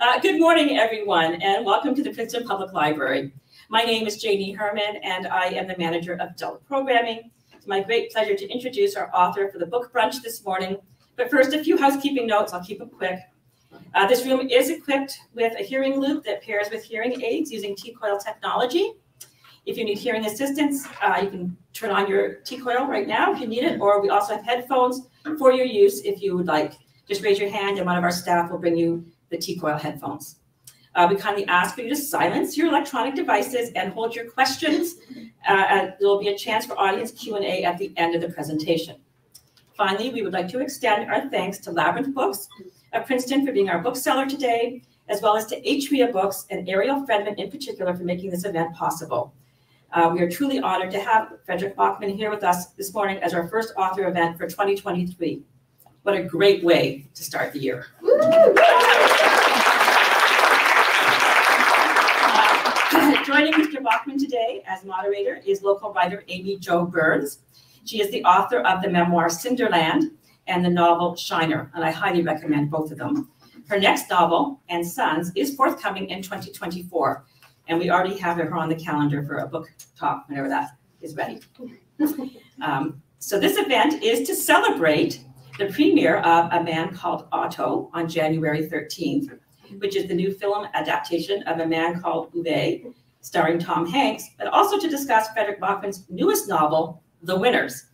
Uh, good morning, everyone, and welcome to the Princeton Public Library. My name is Janie Herman, and I am the manager of adult programming. It's my great pleasure to introduce our author for the book brunch this morning. But first, a few housekeeping notes. I'll keep them quick. Uh, this room is equipped with a hearing loop that pairs with hearing aids using T-coil technology. If you need hearing assistance, uh, you can turn on your T-coil right now if you need it, or we also have headphones for your use if you would like. Just raise your hand and one of our staff will bring you the T-coil headphones. Uh, we kindly ask for you to silence your electronic devices and hold your questions. Uh, there will be a chance for audience Q&A at the end of the presentation. Finally, we would like to extend our thanks to Labyrinth Books of Princeton for being our bookseller today, as well as to Atria Books and Ariel Fredman in particular for making this event possible. Uh, we are truly honored to have Fredrik Backman here with us this morning as our first author event for 2023. What a great way to start the year. Joining Mr. Backman today as moderator is local writer Amy Jo Burns. She is the author of the memoir Cinderland and the novel Shiner, and I highly recommend both of them. Her next novel, and Sons, is forthcoming in 2024, and we already have her on the calendar for a book talk whenever that is ready. Um, so this event is to celebrate the premiere of A Man Called Otto on January 13th, which is the new film adaptation of A Man Called Ove, starring Tom Hanks, but also to discuss Fredrik Backman's newest novel, The Winners,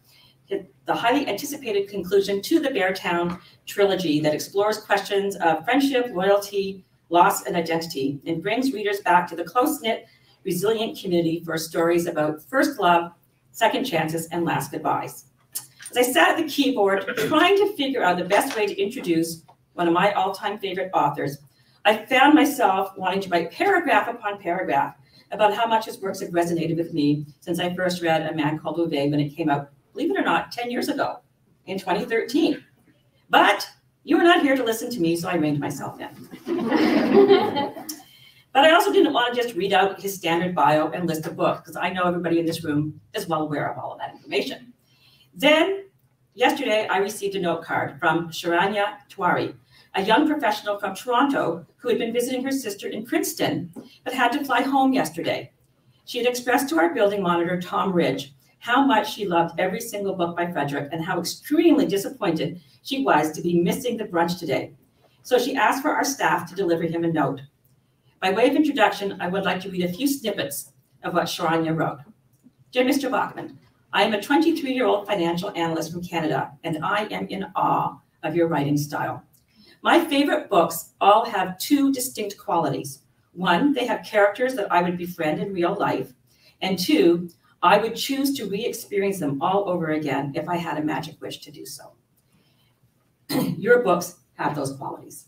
the highly anticipated conclusion to the Beartown trilogy that explores questions of friendship, loyalty, loss, and identity, and brings readers back to the close-knit, resilient community for stories about first love, second chances, and last goodbyes. As I sat at the keyboard trying to figure out the best way to introduce one of my all-time favorite authors, I found myself wanting to write paragraph upon paragraph about how much his works have resonated with me since I first read A Man Called Ove when it came out, believe it or not, 10 years ago in 2013. But you were not here to listen to me, so I reined myself in. but I also didn't want to just read out his standard bio and list of books, because I know everybody in this room is well aware of all of that information. Then, yesterday, I received a note card from Sharanya Tiwari, a young professional from Toronto who had been visiting her sister in Princeton, but had to fly home yesterday. She had expressed to our building monitor, Tom Ridge, how much she loved every single book by Fredrik and how extremely disappointed she was to be missing the brunch today. So she asked for our staff to deliver him a note. By way of introduction, I would like to read a few snippets of what Sharanya wrote. Dear Mr. Backman, I am a 23-year-old financial analyst from Canada, and I am in awe of your writing style. My favorite books all have two distinct qualities. One, they have characters that I would befriend in real life. And two, I would choose to re-experience them all over again if I had a magic wish to do so. Your books have those qualities.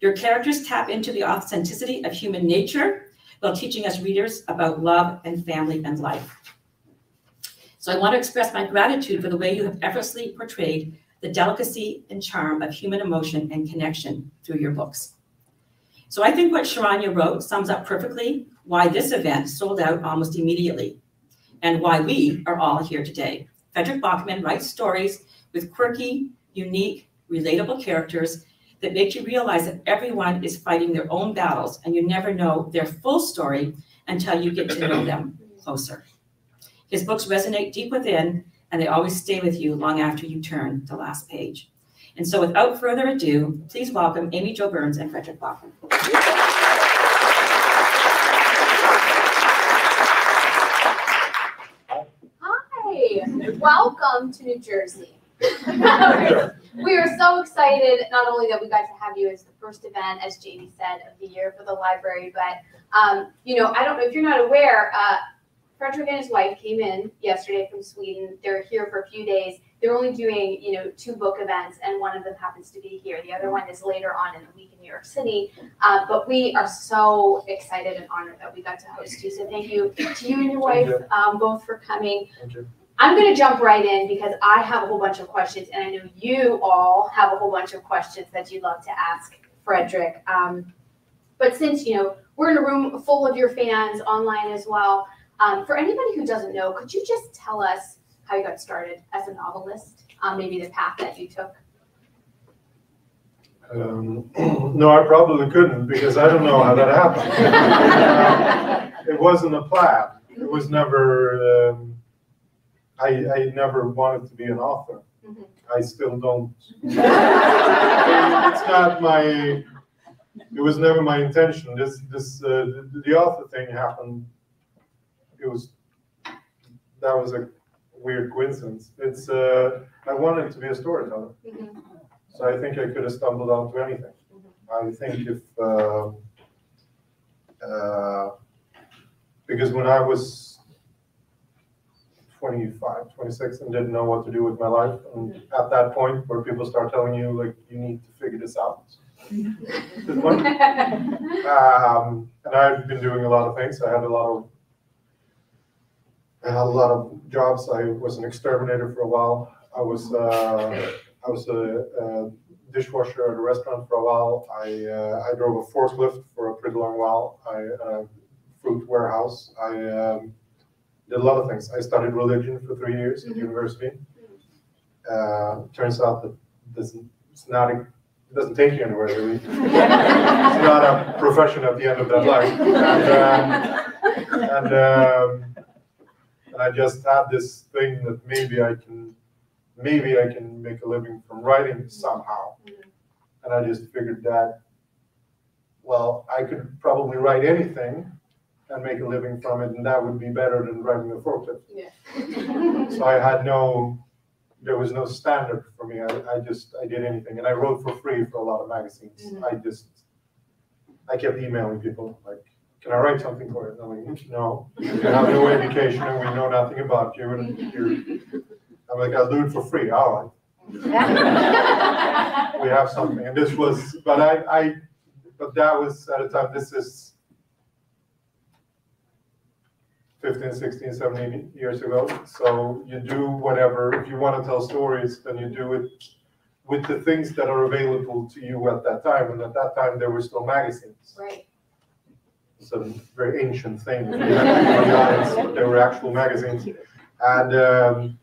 Your characters tap into the authenticity of human nature while teaching us readers about love and family and life. So I want to express my gratitude for the way you have effortlessly portrayed the delicacy and charm of human emotion and connection through your books. So I think what Sharanya wrote sums up perfectly why this event sold out almost immediately and why we are all here today. Fredrik Backman writes stories with quirky, unique, relatable characters that make you realize that everyone is fighting their own battles and you never know their full story until you get to know them closer. His books resonate deep within and they always stay with you long after you turn the last page. And so without further ado, please welcome Amy Jo Burns and Fredrik Backman. Hi, welcome to New Jersey. we are so excited, not only that we got to have you as the first event, as Janie said, of the year for the library, but, um, you know, I don't know if you're not aware, uh, Fredrik and his wife came in yesterday from Sweden. They're here for a few days. They're only doing, you know, two book events, and one of them happens to be here. The other one is later on in the week in New York City. Uh, but we are so excited and honored that we got to host you. So thank you to you and your wife um, both for coming. I'm going to jump right in because I have a whole bunch of questions, and I know you all have a whole bunch of questions that you'd love to ask Fredrik. Um, but since you know we're in a room full of your fans online as well, um, for anybody who doesn't know, could you just tell us how you got started as a novelist? Um, maybe the path that you took. Um, no, I probably couldn't because I don't know how that happened. Uh, it wasn't a plan. It was never. Um, I I never wanted to be an author. Mhm. I still don't. it's not my. It was never my intention. This this uh, the, the author thing happened. It was. That was a weird coincidence. It's. Uh, I wanted to be a storyteller. Mhm. So I think I could have stumbled onto anything. I think if, uh, uh, because when I was 25, 26 and didn't know what to do with my life, and at that point where people start telling you, like, you need to figure this out. Um, and I've been doing a lot of things. I had a lot of, I had a lot of jobs. I was an exterminator for a while. I was, uh, I was a, a dishwasher at a restaurant for a while. I, uh, I drove a forklift for a pretty long while. I, uh, fruit warehouse. I, um, did a lot of things. I studied religion for three years at Mhm. university. Uh, turns out that this, it's not, a- it doesn't take you anywhere really. It's not a profession at the end of that life. And, um, and, um, I just had this thing that maybe I can, maybe I can make a living from writing somehow. And I just figured that, well, I could probably write anything and make a living from it, and that would be better than driving a forklift. So I had no, there was no standard for me. I, I just, I did anything, and I wrote for free for a lot of magazines. Mhm. I just, I kept emailing people like, "Can I write something for you?" And I'm like, "No, you have no education, and we know nothing about you." And you're, I'm like, "I'll do it for free." All right, we have something, and this was, but I, I, but that was at a time. This is 15, 16, 17 years ago. So you do whatever, if you want to tell stories, then you do it with the things that are available to you at that time. And at that time, there were still magazines. Right. It's a very ancient thing. for the audience, but There were actual magazines. And um,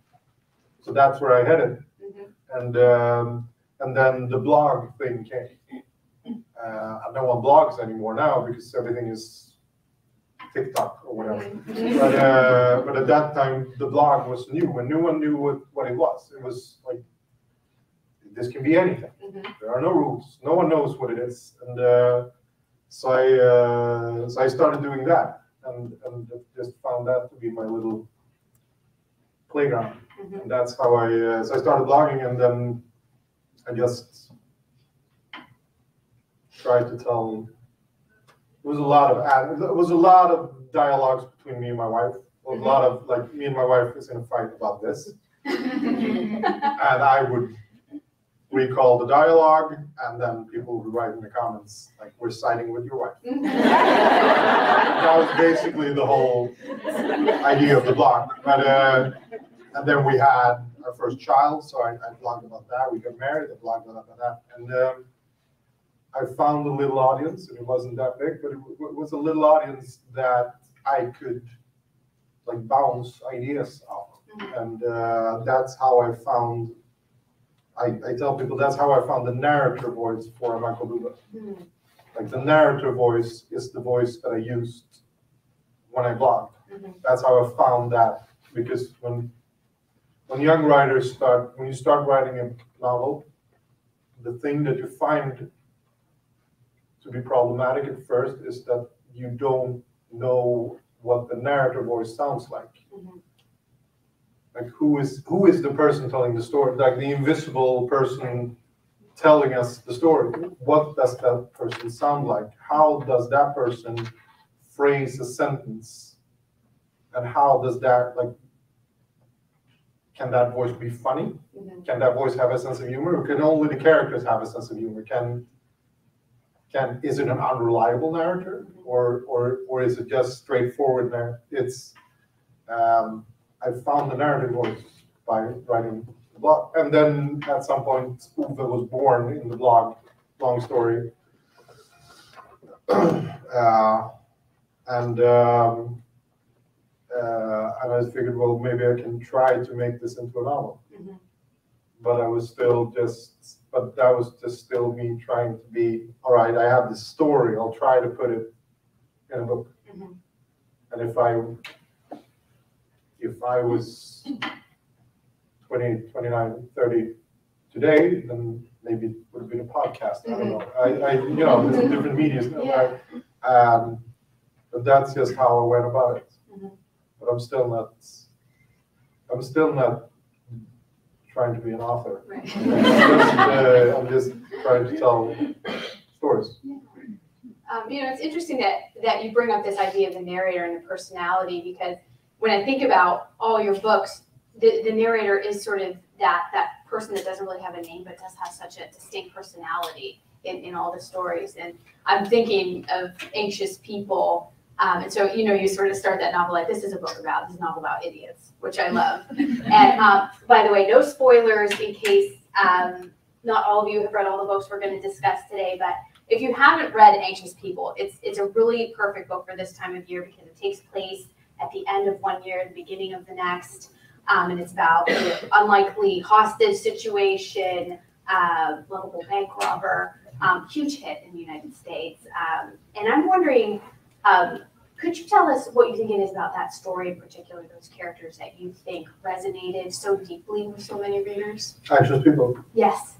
so that's where I headed. Mhm. And, um, and then the blog thing came. Uh, no one blogs anymore now because everything is TikTok or whatever. But, uh, but at that time, the blog was new and no one knew what, what it was. It was like, this can be anything. Mhm. There are no rules. No one knows what it is. And uh, so I, uh, so I started doing that and, and just found that to be my little playground. Mhm. And that's how I, uh, so I started blogging and then I just tried to tell it was a lot of ad- it was a lot of dialogues between me and my wife. A lot of like me and my wife is in a fight about this, and I would recall the dialogue, and then people would write in the comments like, "We're siding with your wife." That was basically the whole idea of the blog. But uh, and then we had our first child, so I, I blogged about that. We got married, I blogged about that, and. Um, I found a little audience, and it wasn't that big, but it w- was a little audience that I could like bounce ideas off. Mhm. And uh, that's how I found, I, I tell people that's how I found the narrator voice for Michael Buba. Mhm. Like the narrator voice is the voice that I used when I blogged. Mhm. That's how I found that, because when, when young writers start, when you start writing a novel, the thing that you find to be problematic at first is that you don't know what the narrator voice sounds like. Mhm. Like who is who is the person telling the story? Like the invisible person telling us the story. What does that person sound like? How does that person phrase a sentence? And how does that like can that voice be funny? Mhm. Can that voice have a sense of humor? Or can only the characters have a sense of humor? Can can is it an unreliable narrator or or or is it just straightforward narrative? It's um, I found the narrative voice by writing the blog, and then at some point Ove was born in the blog. Long story, uh, and um, uh, and I figured, well, maybe I can try to make this into a novel. Mhm. but I was still just, but that was just still me trying to be, all right, I have this story, I'll try to put it in a book. Mhm. And if I, if I was 20, 29, 30 today, then maybe it would have been a podcast, I don't know. I, I, you know, there's different medias. Yeah. Um, but that's just how I went about it. Mhm. But I'm still not, I'm still not trying to be an author. Right. I'm just, uh, I'm just trying to tell stories. Um, you know, it's interesting that, that you bring up this idea of the narrator and the personality because when I think about all your books, the, the narrator is sort of that, that person that doesn't really have a name but does have such a distinct personality in, in all the stories. And I'm thinking of anxious people. Um, and so, you know, you sort of start that novel like this is a book about, this is a novel about idiots, which I love. And um, by the way, no spoilers in case um, not all of you have read all the books we're going to discuss today, but if you haven't read Anxious People, it's it's a really perfect book for this time of year because it takes place at the end of one year, the beginning of the next, um, and it's about the unlikely hostage situation, uh, lovable bank robber, um, huge hit in the United States. Um, and I'm wondering, um, could you tell us what you think it is about that story in particular, those characters that you think resonated so deeply with so many readers? Anxious people. Yes.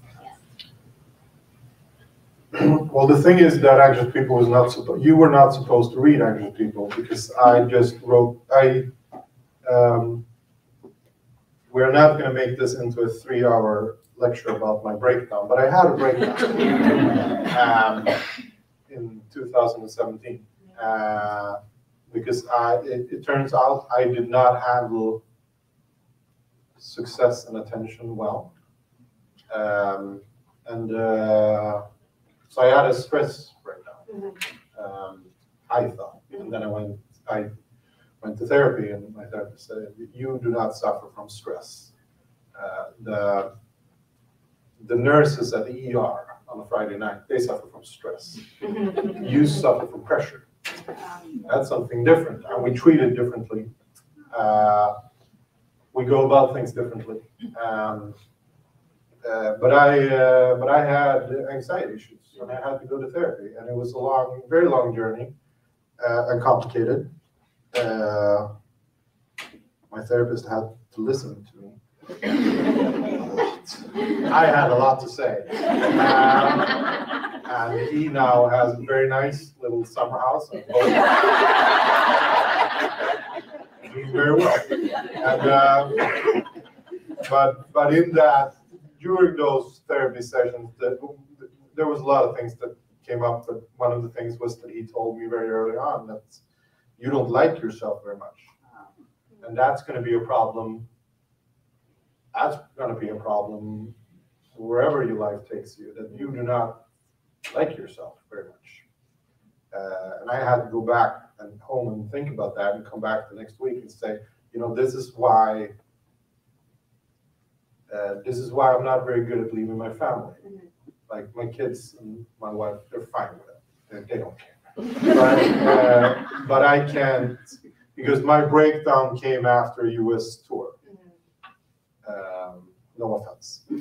Well, the thing is that Anxious People was not supposed, you were not supposed to read Anxious People because I just wrote, I, um, we're not gonna make this into a three-hour lecture about my breakdown, but I had a breakdown. um, In two thousand and seventeen, uh, because I, it, it turns out I did not handle success and attention well. Um, and, uh, so I had a stress breakdown. Um, I thought, and then I went, I went to therapy, and my therapist said, "You do not suffer from stress." Uh, the the nurses at the ER on a Friday night, they suffer from stress. You suffer from pressure. That's something different, and we treat it differently. Uh, we go about things differently. Um, uh, but I, uh, but I had anxiety issues, and I had to go to therapy, and it was a long, very long journey, uh, and complicated. Uh, my therapist had to listen to me. I had a lot to say. Um, and he now has a very nice little summer house. Doing very well. And, um, but, but in that, during those therapy sessions, that, there was a lot of things that came up, but one of the things was that he told me very early on that you don't like yourself very much. And that's gonna be a problem. That's gonna be a problem wherever your life takes you, that you do not like yourself very much. Uh, and I had to go back and home and think about that and come back the next week and say, you know, this is why, uh, this is why I'm not very good at leaving my family. Like my kids and my wife, they're fine with it. They, they don't care. But, uh, but I can't, because my breakdown came after a US tour. Um, no offense.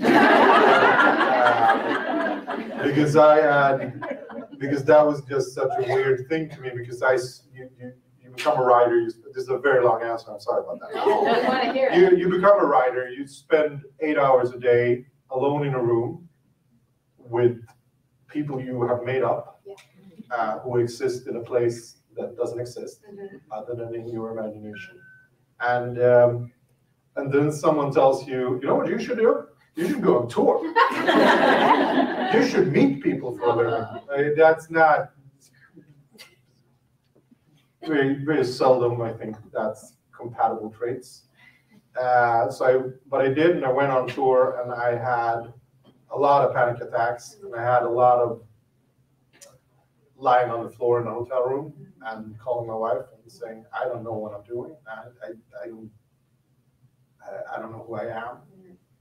Uh, because I had, because that was just such a weird thing to me, because I, you, you, you become a writer, you, this is a very long answer, I'm sorry about that. No, want to hear it. You, you become a writer, you spend eight hours a day alone in a room with people you have made up, Yeah. uh, who exist in a place that doesn't exist Mhm. other than in your imagination. And, um, and then someone tells you, you know what you should do? You should go on tour. You should meet people for a living. Uh, That's not, very, very seldom, I think, that's compatible traits. Uh, so I, but I did, and I went on tour, and I had a lot of panic attacks, and I had a lot of lying on the floor in the hotel room and calling my wife and saying, I don't know what I'm doing, I, I, I I don't know who I am,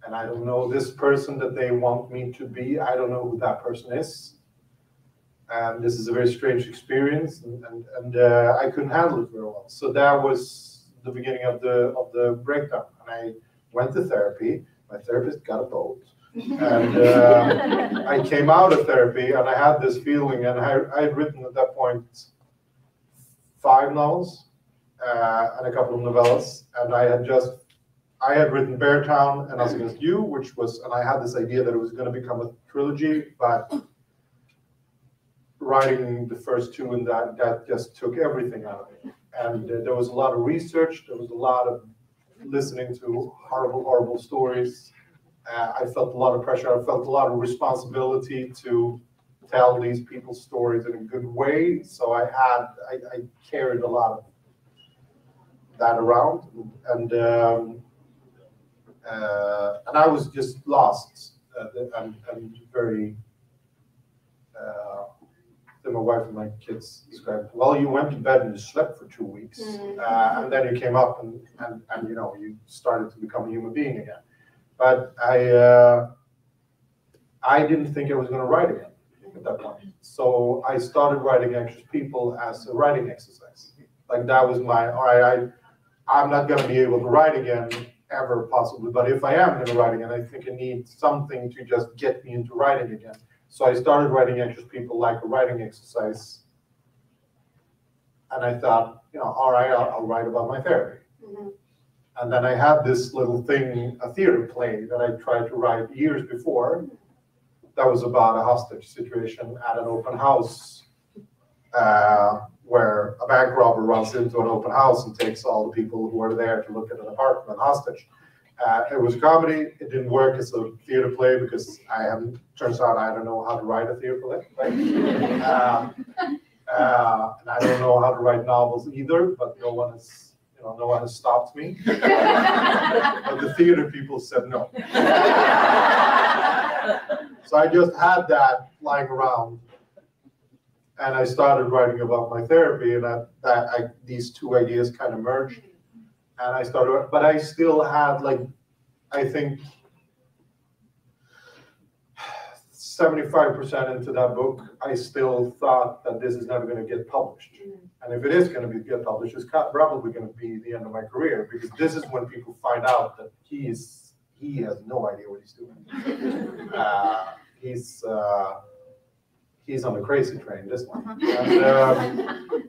and I don't know this person that they want me to be, I don't know who that person is. And this is a very strange experience, and, and, and uh, I couldn't handle it very well. So that was the beginning of the, of the breakdown. And I went to therapy, My therapist got a boat. And uh, I came out of therapy and I had this feeling, and I, I had written at that point five novels uh, and a couple of novellas, and I had just I had written Beartown and Us Against You, which was, and I had this idea that it was going to become a trilogy, but writing the first two and that that just took everything out of it. And uh, there was a lot of research, there was a lot of listening to horrible, horrible stories. Uh, I felt a lot of pressure. I felt a lot of responsibility to tell these people's stories in a good way. So I had, I, I carried a lot of that around, and um, uh, and I was just lost uh, and, and very. Uh, my wife and my kids described, well, you went to bed and you slept for two weeks, Mm. uh, and then you came up and, and, and you know you started to become a human being again. But I uh, I didn't think I was going to write again at that point. So I started writing Anxious People as a writing exercise. Like that was my all right. I I'm not going to be able to write again ever possibly, but if I am going to write again, I think I need something to just get me into writing again. So I started writing Anxious People like a writing exercise. And I thought, you know, all right, I'll, I'll write about my therapy. Mhm. And then I had this little thing, a theater play that I tried to write years before. That was about a hostage situation at an open house, uh, where a bank robber runs into an open house and takes all the people who are there to look at an apartment hostage. Uh, it was a comedy. It didn't work as a theater play because I haven't. Turns out I don't know how to write a theater play. Right? Um, uh, and I don't know how to write novels either. But no one has, know, no one has stopped me. But the theater people said no. So I just had that lying around. And I started writing about my therapy and that, that I, these two ideas kind of merged. And I started, but I still had like, I think seventy-five percent into that book, I still thought that this is never gonna get published. And if it is gonna be, get published, it's probably gonna be the end of my career, because this is when people find out that he is, he has no idea what he's doing. Uh, He's, uh, he's on the crazy train, this one. And, um,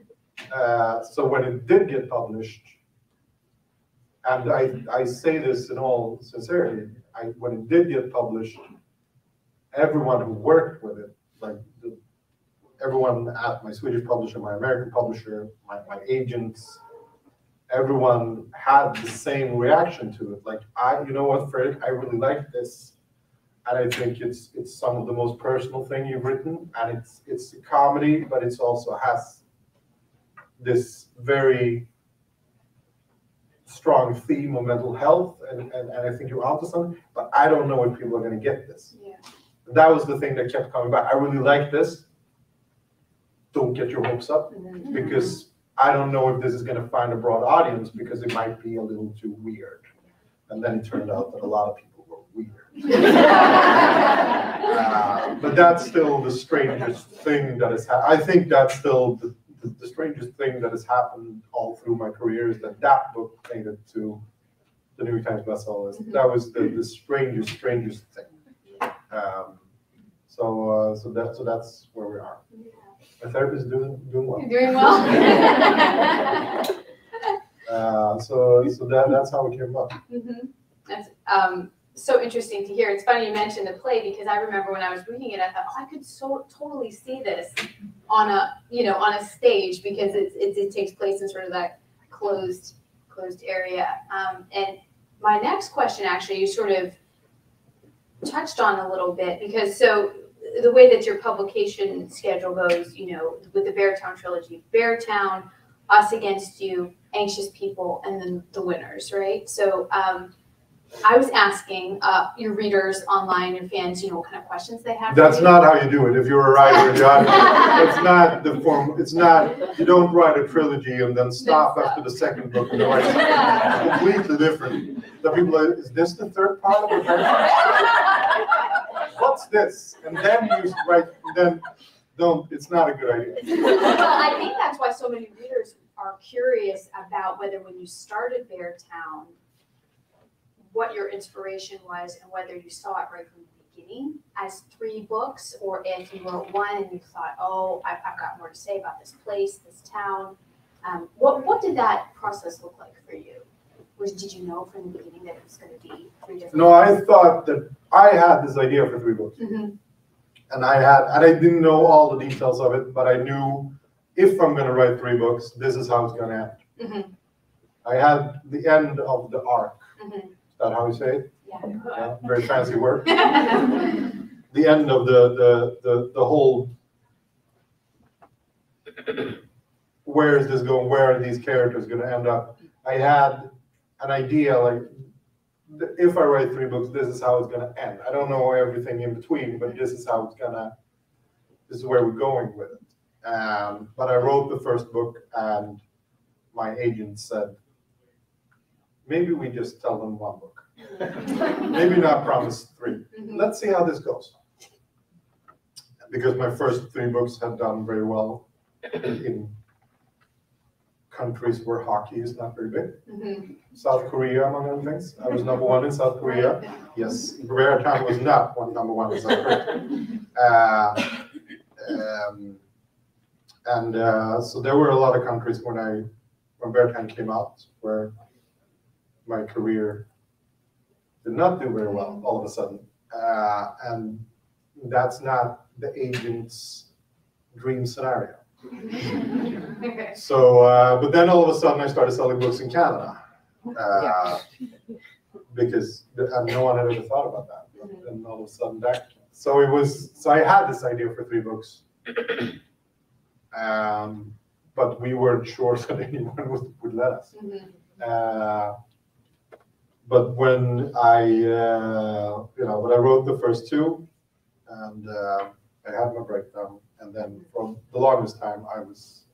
uh, So when it did get published, and I, I say this in all sincerity, I, when it did get published, everyone who worked with it, like, the, everyone at my Swedish publisher, my American publisher, my, my agents, everyone had the same reaction to it. Like, I, you know what, Fredrik, I really like this. And I think it's, it's some of the most personal thing you've written, and it's, it's a comedy, but it also has this very strong theme of mental health, and, and, and I think you're onto something, but I don't know if people are gonna get this. Yeah. That was the thing that kept coming back. I really like this. Don't get your hopes up, because I don't know if this is gonna find a broad audience, because it might be a little too weird. And then it turned out that a lot of people were weird. Uh, But that's still the strangest thing that has, hap- I think that's still the, the- the strangest thing that has happened all through my career is that that book made it to the New York Times bestseller list. That was the, the strangest, strangest thing. Um, So, uh, so that, so that's where we are. My therapist is doing, doing well. You're doing well. Uh, so, so that, that's how it came up. Mhm. That's um, so interesting to hear. It's funny you mentioned the play because I remember when I was reading it, I thought, oh, I could so totally see this on a you know on a stage because it, it, it takes place in sort of that closed closed area. Um, and my next question, actually, you sort of touched on a little bit because so the way that your publication schedule goes, you know, with the Beartown trilogy, Beartown, Us Against You, Anxious People, and then the winners, right? So um, I was asking uh, your readers online, your fans, you know, what kind of questions they have. That's not how you do it. If you're a writer audience, it's not the form, it's not, you don't write a trilogy and then stop after the second book and write something Yeah. completely different. The people are, is this the third part of the? What's this? And then you write, then, don't, it's not a good idea. well, I think that's why so many readers are curious about whether when you started Beartown, what your inspiration was and whether you saw it right from the beginning as three books, or if you wrote one and you thought, oh, I've, I've got more to say about this place, this town. Um, what, what did that process look like for you? Was, did you know from the beginning that it was gonna be three different? No, I thought that I had this idea for three books. Mhm, And I had, and I didn't know all the details of it, but I knew if I'm gonna write three books, this is how it's gonna end. mhm, I had the end of the arc. mhm. Is that how you say it? Yeah. Yeah, very fancy word. The end of the, the, the, the whole. Where is this going? Where are these characters gonna end up? I had an idea, like, if I write three books, this is how it's gonna end. I don't know everything in between, but this is how it's gonna, this is where we're going with it. Um, but I wrote the first book and my agent said, maybe we just tell them one book. Maybe not promise three. Mhm. Let's see how this goes. Because my first three books have done very well in countries where hockey is not very big. Mhm. South Korea, among other things. I was number one in South Korea. Yes, Beartown was not one number one in South Korea. Uh, um, and uh, so there were a lot of countries when I when Beartown came out where my career did not do very well all of a sudden, uh, and that's not the agent's dream scenario. So, uh, but then all of a sudden I started selling books in Canada. Uh, because and no one had ever thought about that. And all of a sudden that, so it was, so I had this idea for three books. Um, but we weren't sure that anyone would, would let us. Mhm. Uh, But when I, uh, you know, when I wrote the first two, and uh, I had my breakdown, and then for the longest time, I was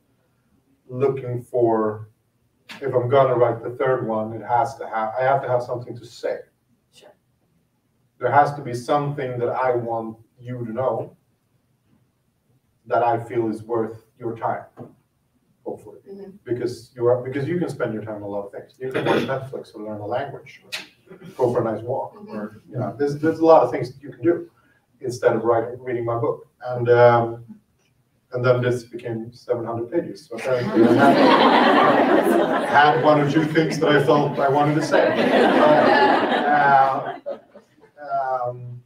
looking for, if I'm gonna write the third one, it has to have, I have to have something to say. Sure. There has to be something that I want you to know that I feel is worth your time, hopefully Mhm. because you are because you can spend your time on a lot of things. You can watch Netflix or learn a language, or go for a nice walk, or you know, there's there's a lot of things that you can do instead of writing reading my book. And um, and then this became 700 pages. So apparently I had, had one or two things that I felt I wanted to say. Uh, um,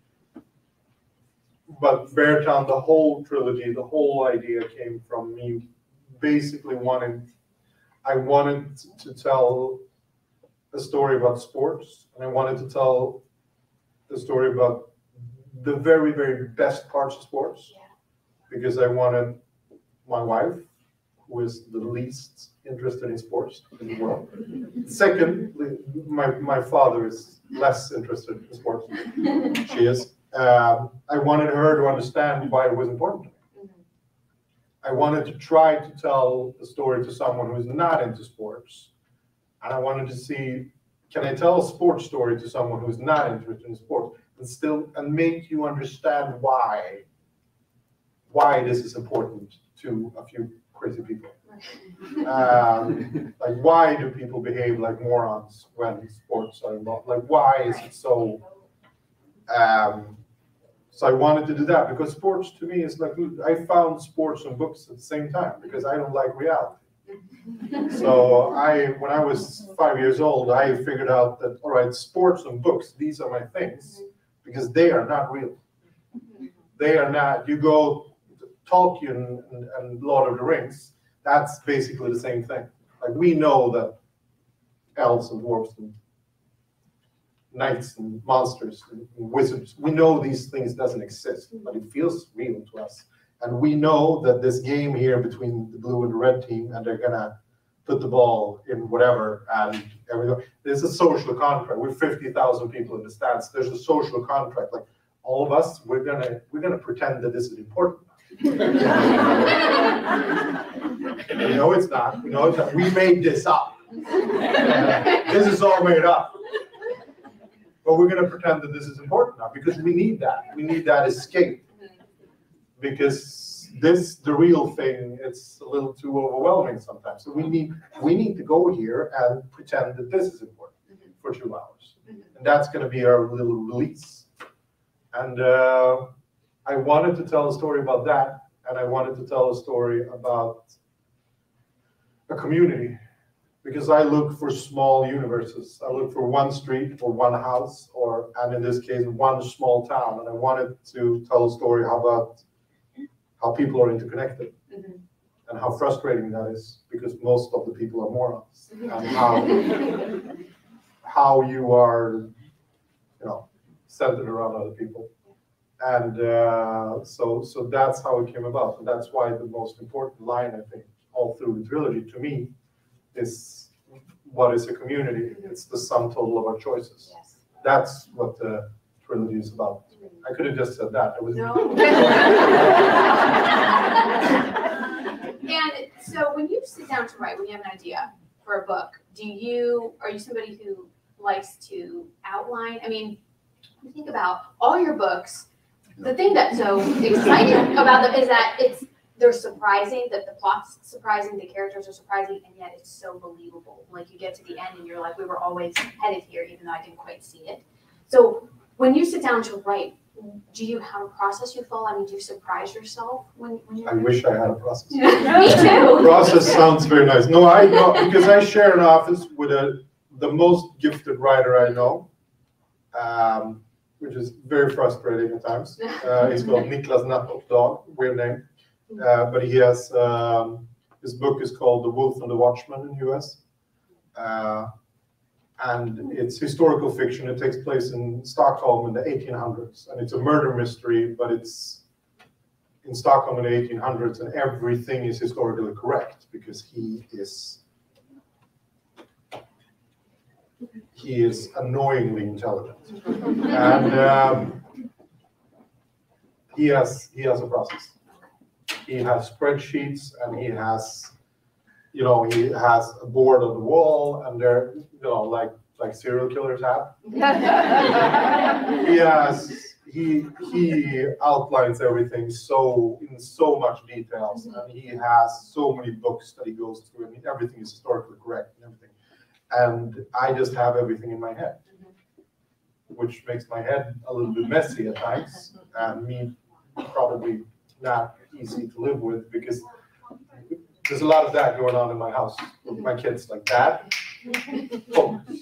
but Beartown, the whole trilogy, the whole idea came from me basically wanted I wanted to tell a story about sports, and I wanted to tell the story about the very, very best parts of sports. Yeah. Because I wanted my wife, who is the least interested in sports in the world. Second, my, my father is less interested in sports. She is. Um, I wanted her to understand why it was important. I wanted to try to tell a story to someone who's not into sports. And I wanted to see, can I tell a sports story to someone who's not interested in sports and still, and make you understand why, why this is important to a few crazy people. Um, like, why do people behave like morons when sports are involved? Like, why is it so? Um, so I wanted to do that because sports to me is like I found sports and books at the same time because I don't like reality. So I, when I was five years old, I figured out that all right, sports and books, these are my things because they are not real. They are not. You go Tolkien and, and Lord of the Rings. That's basically the same thing. Like we know that elves and dwarves and knights and monsters and wizards. We know these things doesn't exist, but it feels real to us. And we know that this game here between the blue and the red team, and they're gonna put the ball in whatever and everything. There's a social contract. We're fifty thousand people in the stands. There's a social contract. Like all of us, we're gonna we're gonna pretend that this is important. We know it's not. We know it's not. We made this up. This is all made up. But we're gonna pretend that this is important now because we need that. We need that escape. Because this, the real thing, it's a little too overwhelming sometimes. So we need, we need to go here and pretend that this is important for two hours. and that's going to be our little release. And uh, I wanted to tell a story about that, and I wanted to tell a story about a community because I look for small universes. I look for one street or one house, or and in this case, one small town. And I wanted to tell a story about how people are interconnected Mhm. and how frustrating that is because most of the people are morons and how how you are, you know, centered around other people. And uh, so so that's how it came about. And that's why the most important line I think all through the trilogy to me is what is a community? It's the sum total of our choices. Yes. That's what the trilogy is about. I could have just said that. It was no. And so when you sit down to write, when you have an idea for a book, do you, are you somebody who likes to outline? I mean, think about all your books, the thing that's so exciting about them is that it's, they're surprising, that the plot's surprising, the characters are surprising, and yet it's so believable. Like you get to the end and you're like, we were always headed here, even though I didn't quite see it. So when you sit down to write, do you have a process you follow? I mean, do you surprise yourself when, when you're I wish I had a process. Me too. Process sounds very nice. No, I know because I share an office with a the most gifted writer I know, um, which is very frustrating at times. Uh, he's called Niklas Natt och Dag, weird name, but he has um, his book is called The Wolf and the Watchman in the U.S. Uh, and it's historical fiction. It takes place in Stockholm in the 1800s, and it's a murder mystery, but it's in Stockholm in the 1800s, and everything is historically correct because he is he is annoyingly intelligent, and um, he has he has a process. He has spreadsheets, and he has you know he has a board on the wall, and they're you know like like serial killers have. He has he he outlines everything so in so much details mm-hmm. and he has so many books that he goes through. I mean everything is historically correct and everything. And i just have everything in my head mm-hmm. which makes my head a little bit messy at times and me probably not easy to live with because there's a lot of that going on in my house with my kids like that focus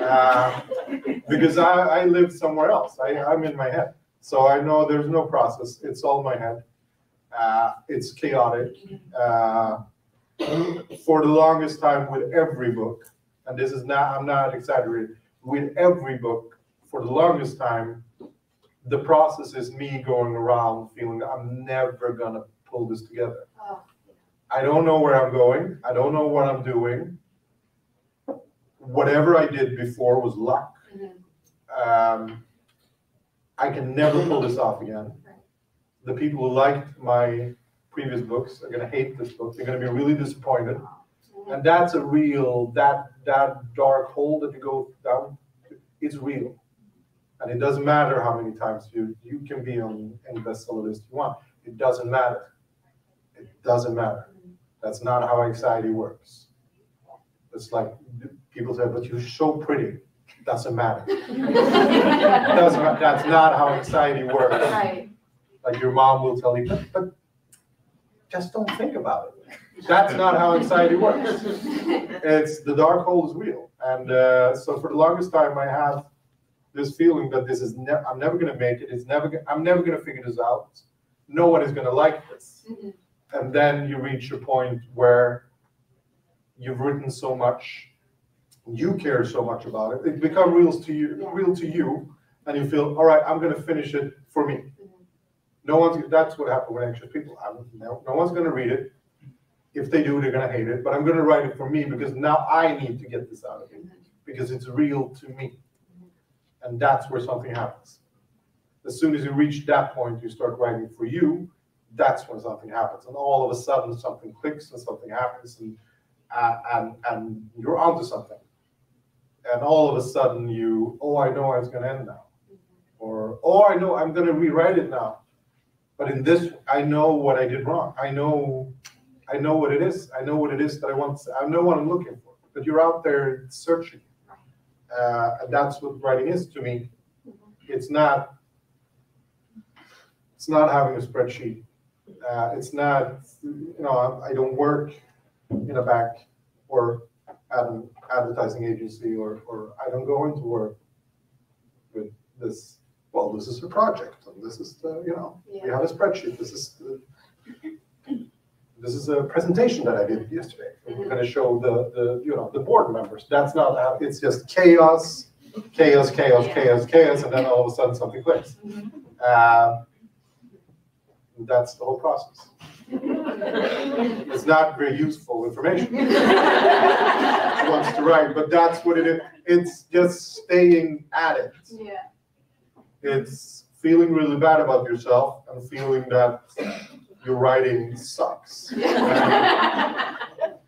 uh, because I, I live somewhere else. I, I'm in my head. So I know there's no process. It's all my head. Uh, it's chaotic. Uh, for the longest time with every book, and this is not, I'm not exaggerating, with every book, for the longest time, the process is me going around feeling I'm never gonna pull this together. Oh, I don't know where I'm going. I don't know what I'm doing. Whatever I did before was luck. mhm. Um, I can never pull this off again. The people who liked my previous books are gonna hate this book. They're gonna be really disappointed. And that's a real, that, that dark hole that you go down, it's real. And it doesn't matter how many times you, you can be on any bestseller list you want. It doesn't matter. It doesn't matter. That's not how anxiety works. It's like people say, but you're so pretty. Doesn't matter. Doesn't, that's not how anxiety works. Right. Like your mom will tell you, but, but just don't think about it. That's not how anxiety works. It's the dark hole is real, and uh, so for the longest time, I have this feeling that this is never. I'm never gonna make it. It's never. go- I'm never gonna figure this out. No one is gonna like this. Mhm. And then you reach a point where you've written so much, you care so much about it. It becomes real to you, Yeah. real to you, and you feel, all right, I'm gonna finish it for me. No one's, that's what happened with anxious people. I'm, no, no one's gonna read it. If they do, they're gonna hate it, but I'm gonna write it for me because now I need to get this out of me, because it's real to me. And that's where something happens. As soon as you reach that point, you start writing for you, that's when something happens. And all of a sudden, something clicks and something happens and, uh, and, and you're onto something. And all of a sudden you, oh, I know it's gonna end now. Or, oh, I know, I'm gonna rewrite it now. But in this, I know what I did wrong. I know, I know what it is. I know what it is that I want, to. I know what I'm looking for. but you're out there searching. Uh, and that's what writing is to me. It's not, it's not having a spreadsheet. Uh, it's not, you know, I I don't work in a bank or at an advertising agency or, or I don't go into work with this, well, this is a project and this is the, you know, we have a spreadsheet, this is the, this is a presentation that I did yesterday. And We're gonna show the, the, you know, the board members. That's not how, it's just chaos, chaos, chaos, chaos, chaos, and then all of a sudden something clicks. Uh, That's the whole process. It's not very useful information. Wants to write, but that's what it is. It's just staying at it. Yeah. It's feeling really bad about yourself and feeling that your writing sucks.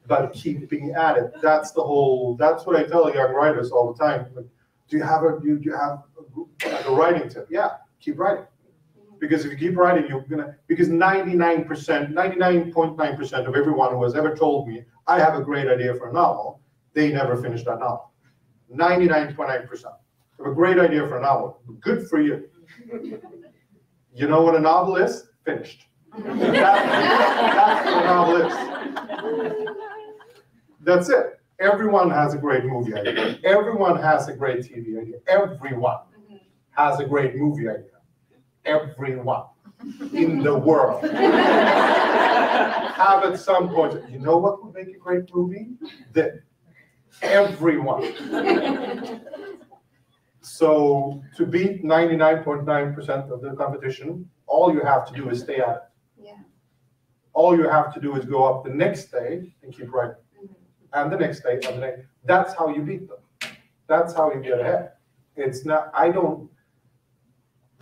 But keeping at it, that's the whole, that's what I tell young writers all the time. Like, Do you have a, do you have a group- like a writing tip? Yeah, keep writing. Mm-hmm. Because if you keep writing, you're gonna, because ninety-nine percent, ninety-nine point nine percent of everyone who has ever told me, I have a great idea for a novel, they never finish that novel. Ninety-nine point nine percent. You have a great idea for a novel, good for you. You know what a novel is? Finished. That- That's a novel. That's it. Everyone has a great movie idea. Everyone has a great TV idea. Everyone has a great movie idea. Everyone in the world have at some point, you know what would make a great movie? That everyone. So to beat ninety-nine point nine percent of the competition, all you have to do is stay at it. All you have to do is go up the next day and keep writing. And the next day, and the next, that's how you beat them. That's how you get ahead. It's not, I don't,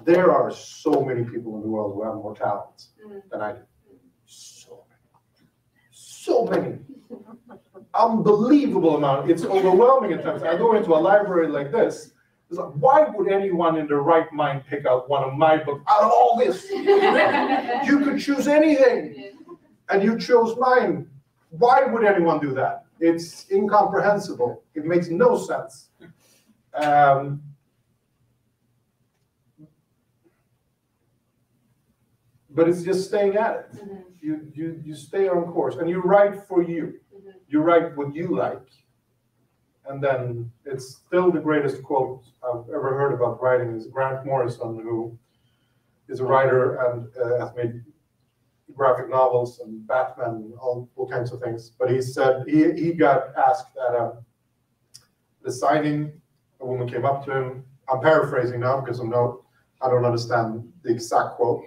there are so many people in the world who have more talents Mhm. than I do. So many. So many. Unbelievable amount. It's overwhelming at times. I go into a library like this, it's like, why would anyone in their right mind pick out one of my books out of all this? You could choose anything and you chose mine. Why would anyone do that? It's incomprehensible. It makes no sense. Um, but it's just staying at it. Mhm. You, you, you stay on course and you write for you. Mhm. You write what you like. And then it's still the greatest quote I've ever heard about writing is Grant Morrison, who is a writer and uh, has made graphic novels and Batman and all, all kinds of things. But he said he, he got asked at a, the signing, a woman came up to him. I'm paraphrasing now because I'm not, I don't understand the exact quote.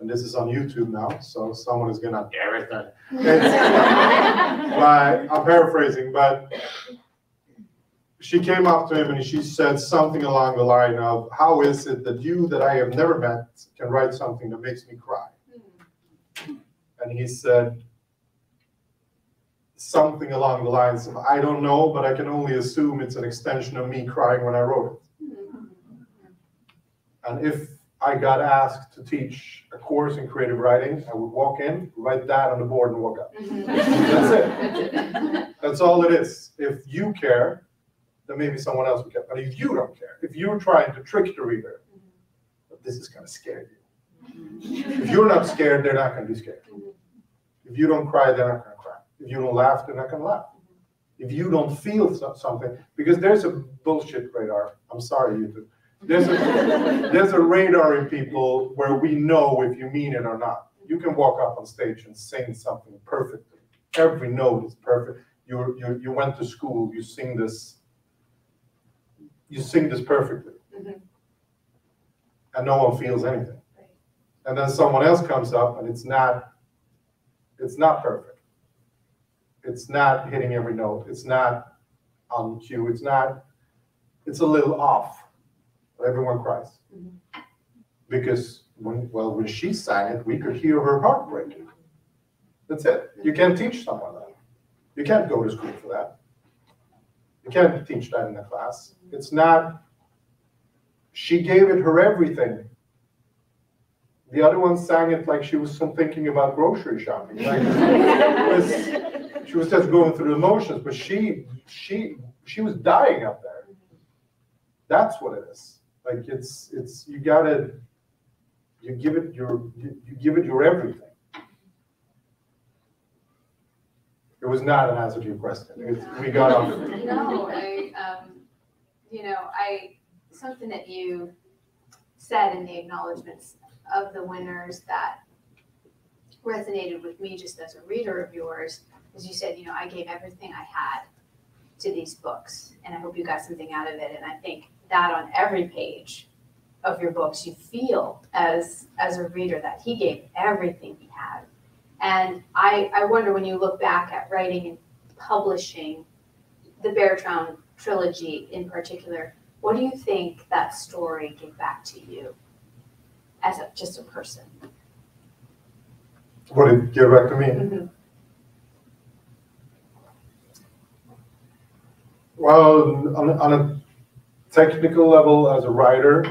And this is on YouTube now, so someone is gonna everything. But I'm paraphrasing, but she came up to him and she said something along the line of, how is it that you that I have never met can write something that makes me cry? And he said something along the lines of, I don't know, but I can only assume it's an extension of me crying when I wrote it. Mm-hmm. And if I got asked to teach a course in creative writing, I would walk in, write that on the board and walk out. That's it. That's all it is. If you care, then maybe someone else will care. But if you don't care, if you're trying to trick the reader, mm-hmm. this is gonna scare you. If you're not scared, they're not gonna be scared. If you don't cry, they're not gonna cry. If you don't laugh, they're not gonna laugh. If you don't feel so- something, because there's a bullshit radar. I'm sorry, you two. There's a, there's a radar in people where we know if you mean it or not. You can walk up on stage and sing something perfectly. Every note is perfect. You, you, you went to school, you sing this, you sing this perfectly. Mhm. And no one feels anything. Right. And then someone else comes up and it's not, it's not perfect. It's not hitting every note. It's not on cue. It's not, it's a little off. Everyone cries. Mhm. Because when, well, when she sang it, we could hear her heart breaking. That's it. You can't teach someone that. You can't go to school for that. You can't teach that in a class. It's not, she gave it her everything. The other one sang it like she was some- thinking about grocery shopping. Like, was- she was just going through the motions, but she she she was dying up there. That's what it is. Like it's it's you gotta you give it your you, you give it your everything. It was not an answer to your question. It's, we got off. No, I, um, you know, I, something that you said in the acknowledgements of the winners that resonated with me just as a reader of yours, is you said, you know, I gave everything I had to these books, and I hope you got something out of it, and I think that on every page of your books, you feel as, as a reader that he gave everything he had. And I, I wonder when you look back at writing and publishing the Beartown trilogy in particular, what do you think that story gave back to you as a, just a person? What did give back to me? Mhm. Well, on, on a technical level, as a writer,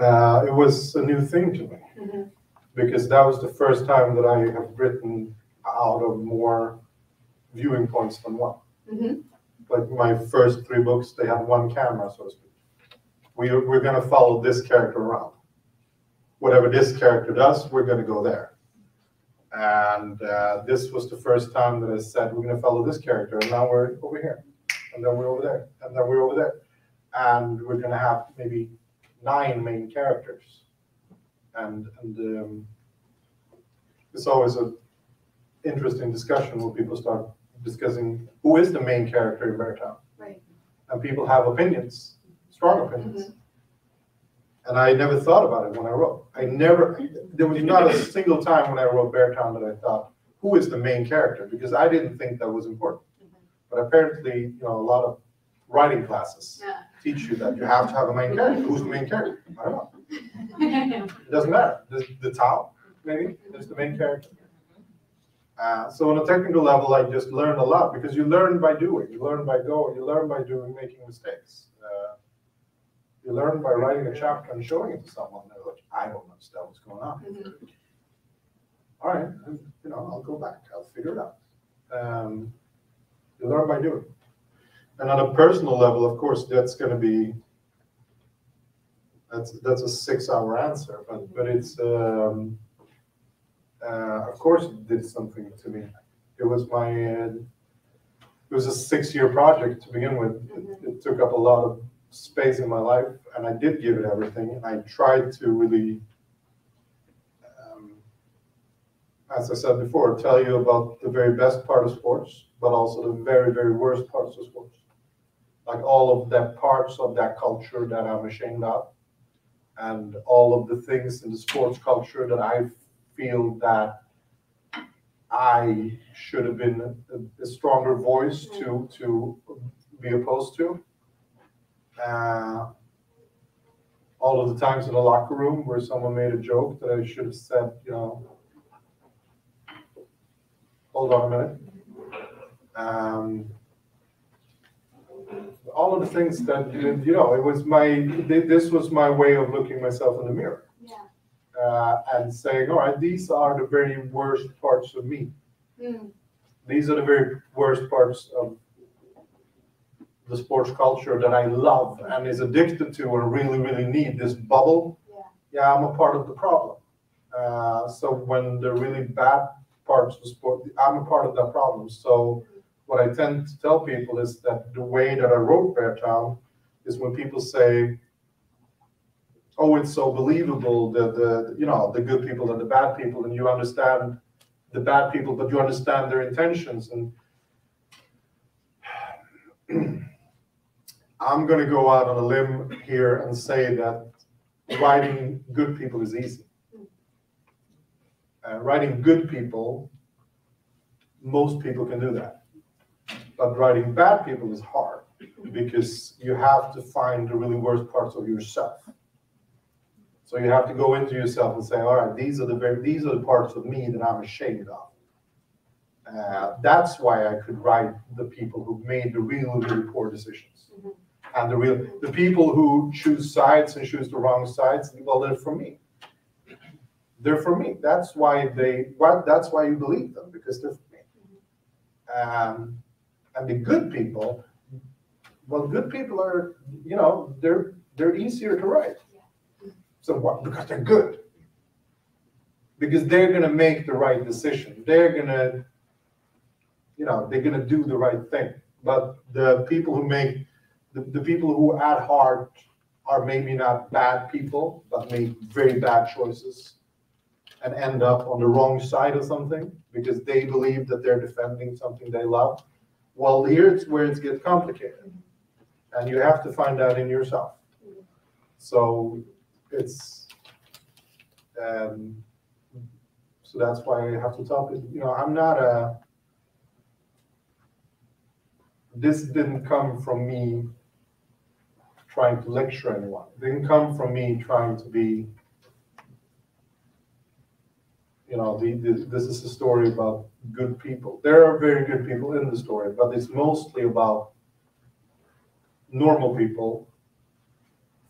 uh, it was a new thing to me Mhm. because that was the first time that I have written out of more viewing points than one. Mhm. Like my first three books, they had one camera, so to speak. We, we're going to follow this character around. Whatever this character does, we're going to go there. And uh, this was the first time that I said, we're going to follow this character, and now we're over here, and then we're over there, and then we're over there. And we're going to have maybe nine main characters. And, and um, it's always an interesting discussion when people start discussing who is the main character in Beartown. Right. And people have opinions, strong opinions. And I never thought about it when I wrote. I never, there was not a single time when I wrote Beartown that I thought, who is the main character? Because I didn't think that was important. But apparently, you know, a lot of writing classes Yeah. teach you that you have to have a main character. Who's the main character? I don't know. It doesn't matter. The, the town, maybe, is the main character. Uh, so on a technical level, I just learned a lot because you learn by doing, you learn by going, you learn by doing, making mistakes. Uh, you learn by writing a chapter and showing it to someone. They're like, I don't understand what's going on. Mhm. All right, then, you know, I'll go back. I'll figure it out. Um, you learn by doing. And on a personal level, of course, that's going to be that's that's a six-hour answer, but but it's um, uh, of course it did something to me. It was my uh, it was a six-year project to begin with. It, it took up a lot of space in my life, and I did give it everything. And I tried to really, um, as I said before, tell you about the very best part of sports, but also the very very worst parts of sports, like all of the parts of that culture that I'm ashamed of and all of the things in the sports culture that I feel that I should have been a, a stronger voice to to be opposed to. Uh, all of the times in the locker room where someone made a joke that I should have said, you know, hold on a minute. Um, all of the things that you know, it was my this was my way of looking myself in the mirror Yeah. uh, and saying, all right, these are the very worst parts of me. Mm. These are the very worst parts of the sports culture that I love and is addicted to and really, really need this bubble. Yeah. Yeah, I'm a part of the problem. Uh, so when the really bad parts of sport, I'm a part of that problem. So what I tend to tell people is that the way that I wrote Beartown is when people say, oh, it's so believable that the, you know, the good people and the bad people, and you understand the bad people, but you understand their intentions. And I'm gonna go out on a limb here and say that writing good people is easy. Uh, writing good people, most people can do that. But writing bad people is hard because you have to find the really worst parts of yourself. So you have to go into yourself and say, all right, these are the very, these are the parts of me that I'm ashamed of. Uh, that's why I could write the people who made the really, really poor decisions. Mhm. And the real, the people who choose sides and choose the wrong sides, well, they're for me. They're for me. That's why they, why, that's why you believe them, because they're for me. Um, And the good people, well, good people are, you know, they're, they're easier to write. So what? Because they're good. Because they're gonna make the right decision. They're gonna, you know, they're gonna do the right thing. But the people who make, the, the people who at heart are maybe not bad people, but make very bad choices and end up on the wrong side of something because they believe that they're defending something they love. Well, here's where it gets complicated. And you have to find that in yourself. So it's, um, so that's why I have to people, you know, I'm not a, this didn't come from me trying to lecture anyone. It didn't come from me trying to be, you know, the, the, this is a story about good people. There are very good people in the story, but it's mostly about normal people,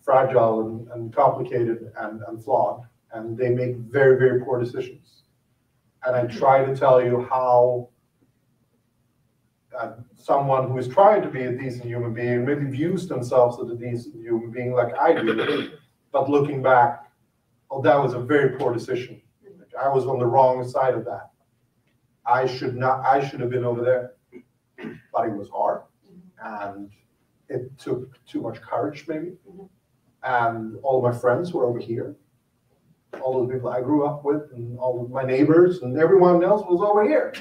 fragile and, and complicated and, and flawed, and they make very, very poor decisions. And I try to tell you how uh, someone who is trying to be a decent human being maybe views themselves as a decent human being like I do, but looking back, oh, that was a very poor decision. I was on the wrong side of that. I should not, I should have been over there. But it was hard and it took too much courage maybe. And all my friends were over here. All the people I grew up with and all of my neighbors and everyone else was over here.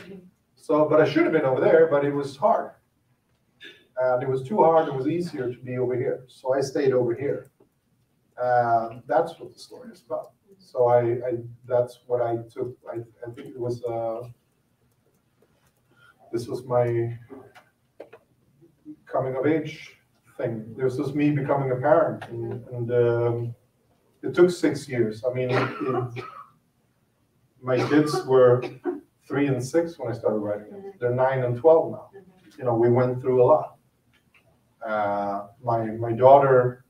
So, but I should have been over there, but it was hard. And it was too hard, it was easier to be over here. So I stayed over here. Uh, that's what the story is about. So I, I, that's what I took, I, I think it was, uh, this was my coming of age thing. This was me becoming a parent and, and, um, it took six years. I mean, it, my kids were three and six when I started writing it. They're nine and twelve now. You know, we went through a lot. Uh, my my daughter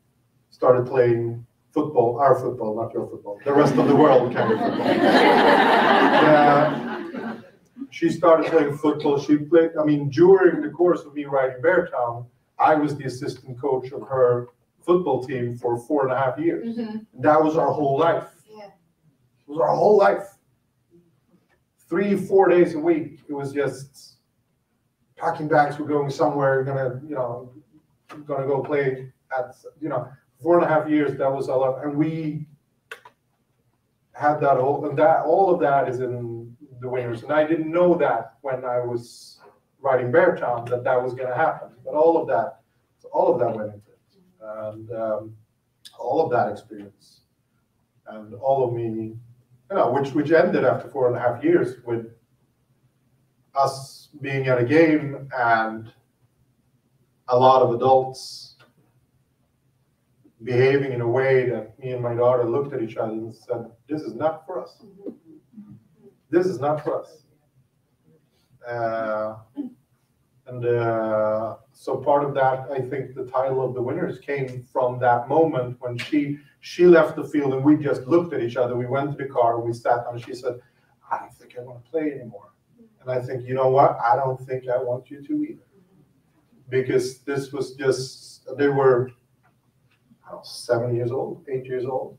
started playing football, our football, not your football, the rest of the world kind of football. Uh, she started playing football. She played. I mean, during the course of me writing Beartown, I was the assistant coach of her football team for four and a half years. That was our whole life. Yeah. It was our whole life three, four days a week, it was just packing bags, we're going somewhere, gonna, you know, gonna go play at, you know, four and a half years, that was a lot, and we had that whole, and that, all of that is in the winners, and I didn't know that when I was writing Beartown, that that was gonna happen, but all of that, all of that went into it. And, um, all of that experience, and all of me you know, which which ended after four and a half years with us being at a game and a lot of adults behaving in a way that me and my daughter looked at each other and said, "This is not for us. This is not for us." Uh, and uh, so part of that, I think, the title of the winners came from that moment when she she left the field and we just looked at each other. We went to the car, we sat down, and she said, I don't think I want to play anymore. And I think, you know what? I don't think I want you to either. Because this was just, they were, I don't know, seven years old, eight years old.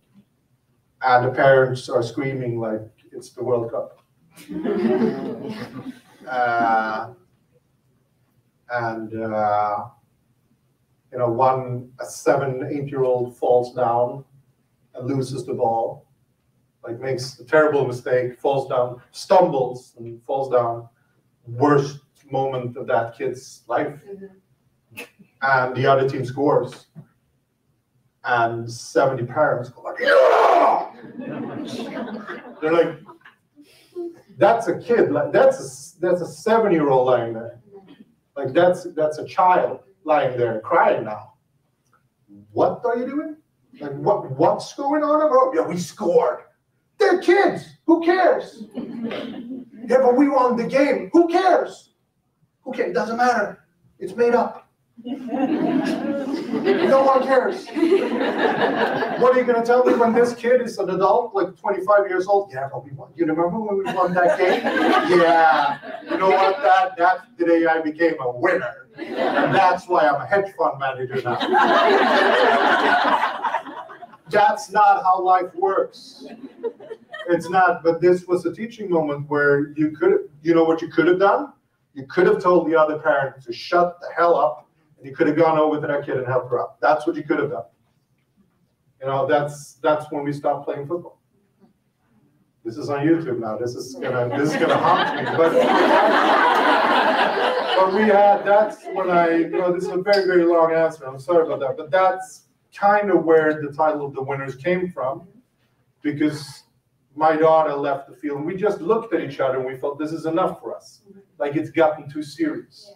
And the parents are screaming like it's the World Cup. uh, and, uh, you know, one, a seven, eight year old falls down and loses the ball, like makes a terrible mistake, falls down, stumbles and falls down. Worst moment of that kid's life. And the other team scores. And 70 parents go like, yeah! They're like, that's a kid, like that's a, that's a seven year old lying there. Like that's that's a child lying there crying now. What are you doing? Like what what's going on about? Yeah, we scored. They're kids. Who cares? yeah, but we won the game. Who cares? Who cares? It doesn't matter. It's made up. No one cares. What are you gonna tell me when this kid is an adult, like twenty-five years old? Yeah, but we won. You remember when we won that game? Yeah. You know what? That that's the day I became a winner. And that's why I'm a hedge fund manager now. That's not how life works. It's not, but this was a teaching moment where you could, you know what you could have done? You could have told the other parent to shut the hell up and you could have gone over to that kid and helped her out. That's what you could have done. You know, that's that's when we stopped playing football. This is on YouTube now. This is gonna this is gonna haunt me. But but we had that's when I you know this is a very very long answer. I'm sorry about that. But that's kind of where the title of the winners came from, because my daughter left the field and we just looked at each other and we felt this is enough for us. Like it's gotten too serious.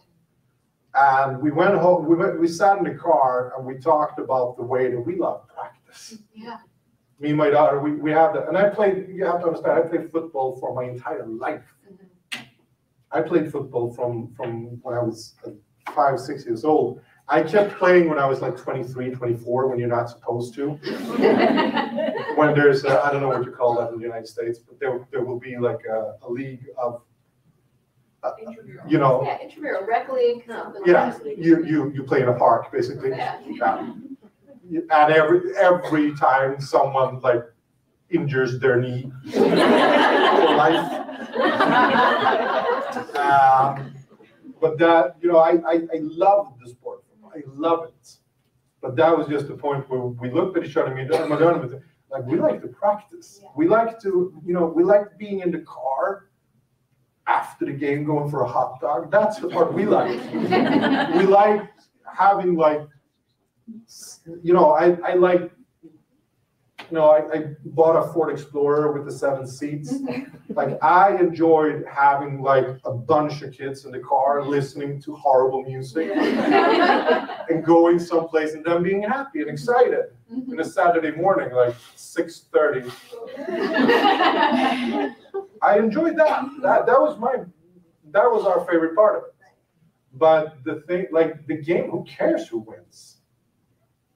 And we went home, we went, we sat in the car and we talked about the way that we love practice. Yeah. Me and my daughter, we, we have that. And I played, you have to understand, I played football for my entire life. Mm-hmm. I played football from, from when I was uh, five, six years old. I kept playing when I was like 23, 24, when you're not supposed to. When there's, I I don't know what you call that in the United States, but there, there will be like a, a league of, uh, you know, Yeah, intramural rec league, something like yeah, that. you, you, you play in a park, basically. Yeah. Yeah. And every, every time someone like injures their knee for life. Um, But that, you know, I, I, I love the sport, I love it. But that was just the point where we looked at each other, me and was like, we like to practice. We like to, you know, we like being in the car after the game, going for a hot dog. That's the part we like. We like having like, you know, I, I like, you know, I, I bought a Ford Explorer with the seven seats. Like I enjoyed having like a bunch of kids in the car listening to horrible music and going someplace and them being happy and excited. Mm-hmm. And a Saturday morning, like six thirty, I enjoyed that. That that was my that was our favorite part of it. But the thing, like the game, who cares who wins?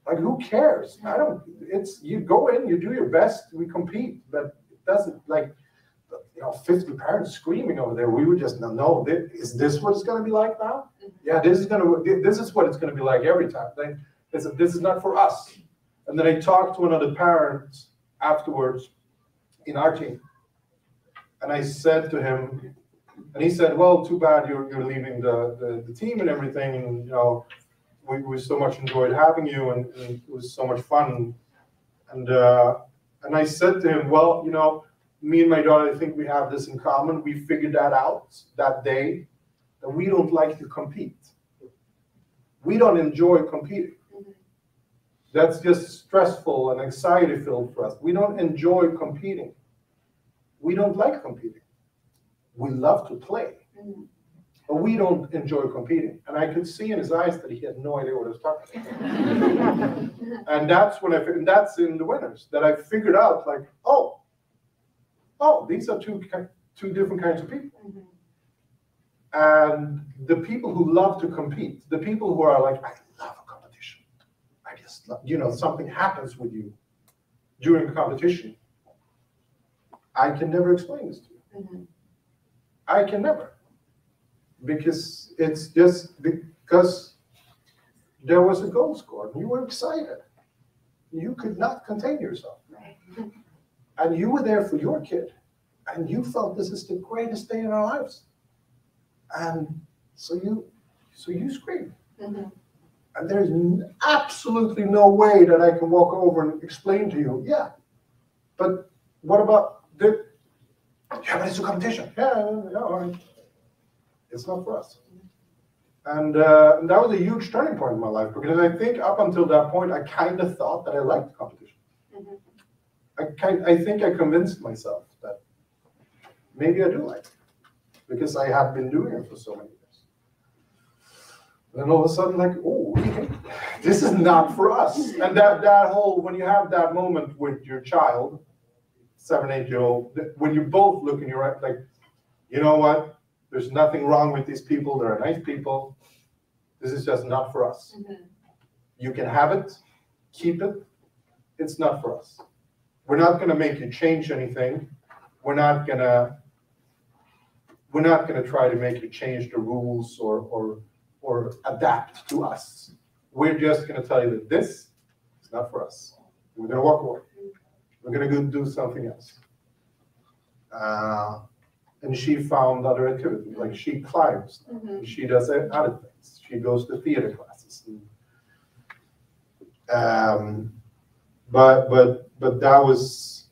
Like who cares? I don't. It's you go in, you do your best, we compete, but it doesn't like you know, 50 parents screaming over there. We would just know, no, thi- is this what it's gonna be like now? Yeah, this is gonna, this is what it's gonna be like every time. This, this is not for us. And then I talked to another parent afterwards in our team. And I said to him, and he said, well, too bad you're, you're leaving the, the, the team and everything, and, you know, we, we so much enjoyed having you and, and it was so much fun. And, uh, and I said to him, well, you know, me and my daughter, I think we have this in common. We figured that out that day, that we don't like to compete. We don't enjoy competing. That's just stressful and anxiety filled for us. We don't enjoy competing. We don't like competing. We love to play, Mhm. but we don't enjoy competing. And I could see in his eyes that he had no idea what I was talking about. And that's when I, and that's in the winners, that I figured out like, oh, oh, these are two, two different kinds of people. Mhm. And the people who love to compete, the people who are like, I love a competition. I just love, you know, something happens with you during a competition. I can never explain this to you. Mhm. I can never. Because it's just because there was a goal scored and you were excited. You could not contain yourself. Right. And you were there for your kid. And you felt this is the greatest day in our lives. And so you so you screamed. Mhm. And there's absolutely no way that I can walk over and explain to you, yeah. But what about the yeah, but it's a competition. Yeah, yeah, all right. It's not for us. And, uh, and that was a huge turning point in my life because I think up until that point I kind of thought that I liked competition. Mhm. I kind I think I convinced myself that maybe I do like it because I had been doing it for so many years. Then all of a sudden, like, oh, this is not for us. And that that whole when you have that moment with your child, seven, eight year old, when you both look in your eye, like, you know what? There's nothing wrong with these people. They're nice people. This is just not for us. Mhm. You can have it, keep it. It's not for us. We're not gonna make you change anything. We're not gonna, we're not gonna try to make you change the rules or, or, or adapt to us. We're just gonna tell you that this is not for us. We're gonna walk away. We're gonna go do something else. Uh, and she found other activities, like she climbs, Mhm. she does other things. She goes to theater classes. Um, but but but that was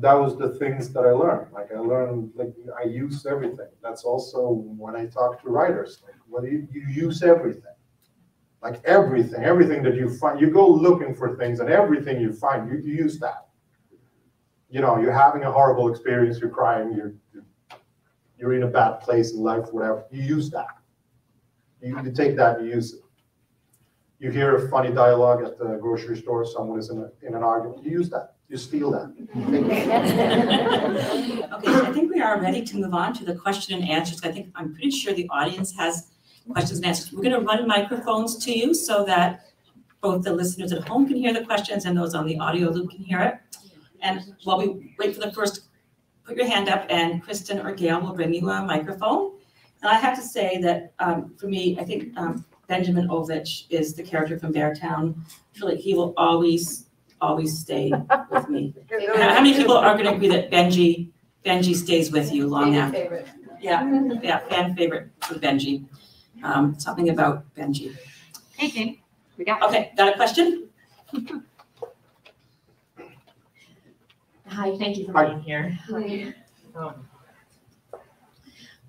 that was the things that I learned. Like I learned, like I use everything. That's also when I talk to writers. Like, what do you, you use everything? Like everything, everything that you find, you go looking for things, and everything you find, you, you use that. You know, you're having a horrible experience, you're crying, you're you're in a bad place in life, whatever. You use that. You, you take that, you use it. You hear a funny dialogue at the grocery store, someone is in, a, in an argument, you use that. You steal that. Okay, so I think we are ready to move on to the question and answers. I think, I'm pretty sure the audience has questions and answers. We're gonna run microphones to you so that both the listeners at home can hear the questions and those on the audio loop can hear it. And while we wait for the first, put your hand up and Kristen or Gail will bring you a microphone. And I have to say that, um, for me, I think, um, Benjamin Ovich is the character from Beartown. I feel like he will always, always stay with me. How many people are gonna agree that Benji, Benji stays with you long after? favorite. Yeah, yeah, fan favorite for Benji. Um, something about Benji. Anything, we got. Okay, got a question? Hi, thank you for being here. Um,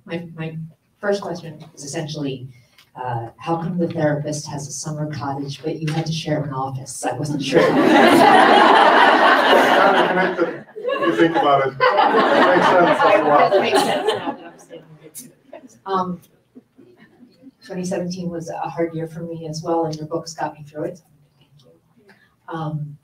My, my first question is essentially, uh, how come the therapist has a summer cottage, but you had to share an office? I wasn't sure. Kind of connected, you think about it. It makes sense after. That makes sense now that I'm standing here. Um, 2017 was a hard year for me as well, and your books got me through it. Thank you. Um,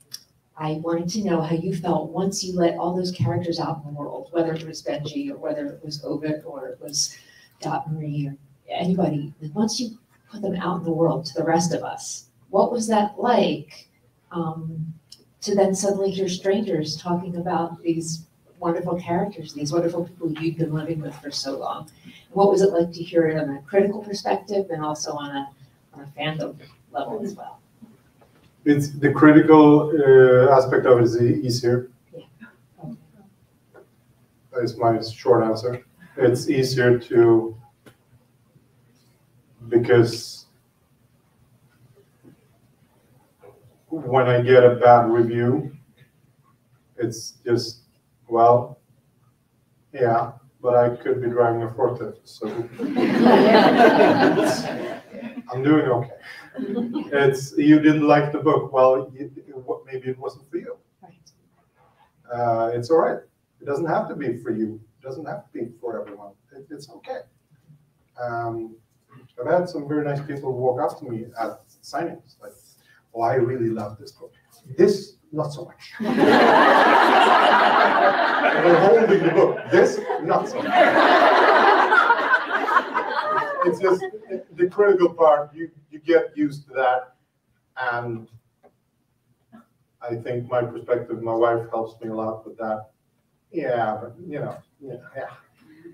I wanted to know how you felt once you let all those characters out in the world, whether it was Benji or whether it was Ove or it was Britt-Marie or anybody. Once you put them out in the world to the rest of us, what was that like? Um, to then suddenly hear strangers talking about these wonderful characters, these wonderful people you've been living with for so long. What was it like to hear it on a critical perspective and also on a, on a fandom level as well? It's the critical uh, aspect of it is easier. Is my short answer. It's easier to because when I get a bad review, it's just well, yeah, but I could be driving a forklift, so I'm doing okay. It's, you didn't like the book, well, you, maybe it wasn't for you. Uh, it's all right. It doesn't have to be for you. It doesn't have to be for everyone. It, it's okay. Um, I've had some very nice people walk up to me at signings, like, oh, I really love this book. This, not so much. And I'm holding the book. This, not so much. It's just, the critical part, you, you get used to that. And I think my perspective, my wife helps me a lot with that. Yeah, but, you know, yeah, yeah.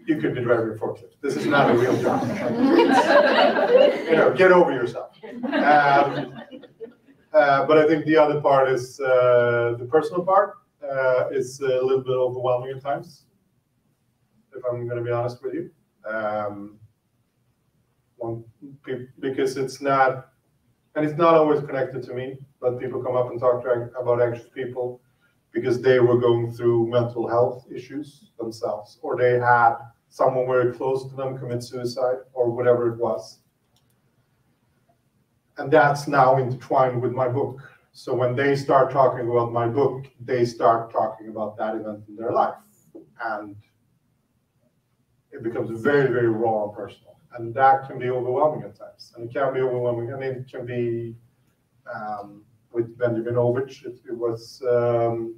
You could be driving a forklift. This is not a real job. You know, get over yourself. Um, but I think the other part is, uh, the personal part, uh, is a little bit overwhelming at times. If I'm gonna be honest with you. Um, one, because it's not, and it's not always connected to me, but people come up and talk to, about anxious people because they were going through mental health issues themselves, or they had someone very close to them commit suicide, or whatever it was. And that's now intertwined with my book. So when they start talking about my book, they start talking about that event in their life. And it becomes very, very raw and personal. And that can be overwhelming at times. And it can be overwhelming. Mean, it can be um, with Benjamin Ovich, it, it was, um,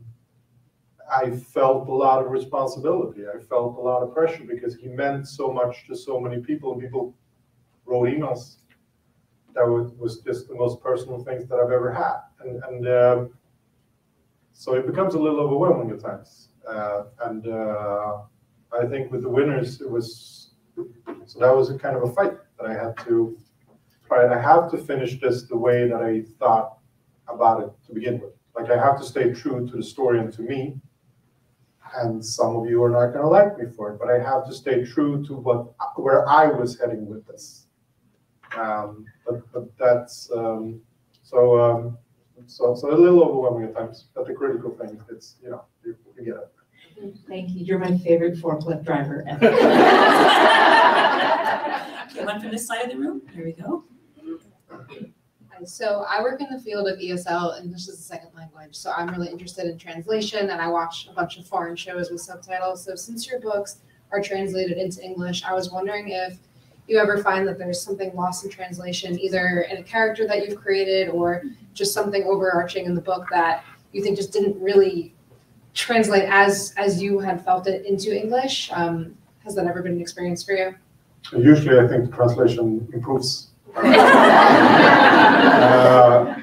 I felt a lot of responsibility. I felt a lot of pressure because he meant so much to so many people. And people wrote emails that was, was just the most personal things that I've ever had. And, and um, so it becomes a little overwhelming at times. Uh, and uh, I think with the winners, it was, so that was a kind of a fight that I had to try. And I have to finish this the way that I thought about it to begin with. Like I have to stay true to the story and to me. And some of you are not going to like me for it, but I have to stay true to what where I was heading with this. Um, but but that's um, so um, so so a little overwhelming at times. But the critical thing, it's you know you, you get it. Thank you. You're my favorite forklift driver ever. Okay, one from this side of the room. Here we go. So I work in the field of ESL, English as a second language. So I'm really interested in translation, and I watch a bunch of foreign shows with subtitles. So since your books are translated into English, I was wondering if you ever find that there's something lost in translation, either in a character that you've created or just something overarching in the book that you think just didn't really translate as as you had felt it into English. Um, has that ever been an experience for you? Usually, I think the translation improves. Uh,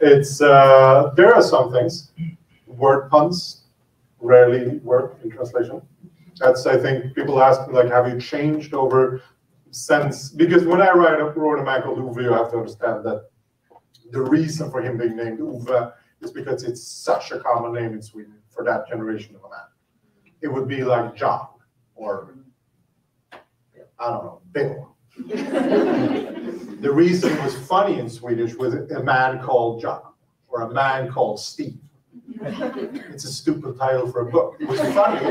it's uh, there are some things. Word puns rarely work in translation. That's I think people ask me like, have you changed over since? Because when I write a wrote a man called Ove, you have to understand that the reason for him being named Ove is because it's such a common name in Sweden for that generation of a man. It would be like John or I don't know, Bill. The reason it was funny in Swedish was a man called John or a man called Steve. It's a stupid title for a book. It was funny.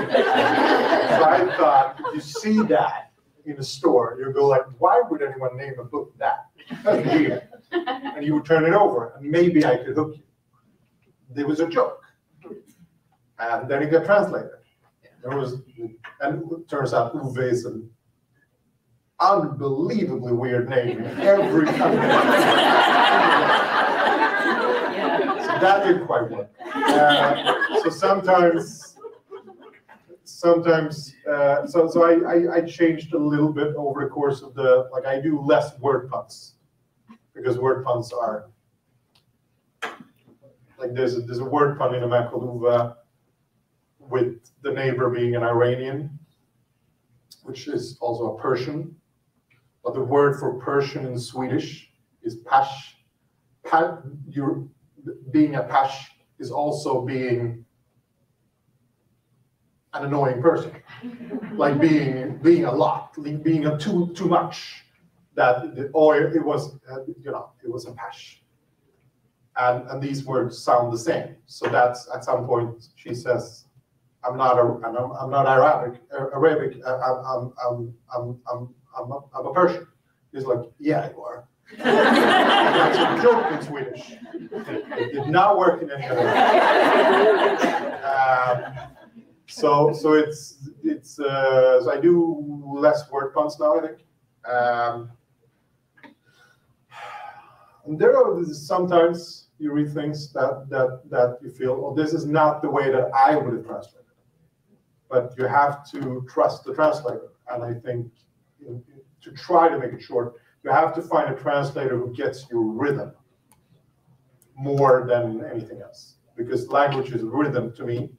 So I thought, you see that in a store, you go like, why would anyone name a book that? And you would turn it over and maybe I could hook you. There was a joke. And then it got translated. There was, and it turns out Ove is an unbelievably weird name in every country. So that didn't quite work. Uh, so sometimes, sometimes, uh, so so I, I I changed a little bit over the course of the like I do less word puns because word puns are like there's a, there's a word pun in a Ove with the neighbor being an Iranian, which is also a Persian. But the word for Persian in Swedish is pash. Pa, you're, being a pash is also being an annoying person, like being being a lot, like being a too too much. That the, or it was uh, you know it was a pash. And and these words sound the same. So that's at some point she says, I'm not a I'm, I'm not Arabic Arabic. uh, I'm I'm I'm I'm I'm a, I'm a Persian. He's like, yeah, you are. That's a joke in Swedish. It did not work in any other. Um, so so it's it's uh, so I do less word puns now. I think. Um, and there are sometimes you read things that that that you feel, oh, this is not the way that I would have translated. But you have to trust the translator, and I think in- to try to make it short, you have to find a translator who gets your rhythm more than anything else. Because language is rhythm to me,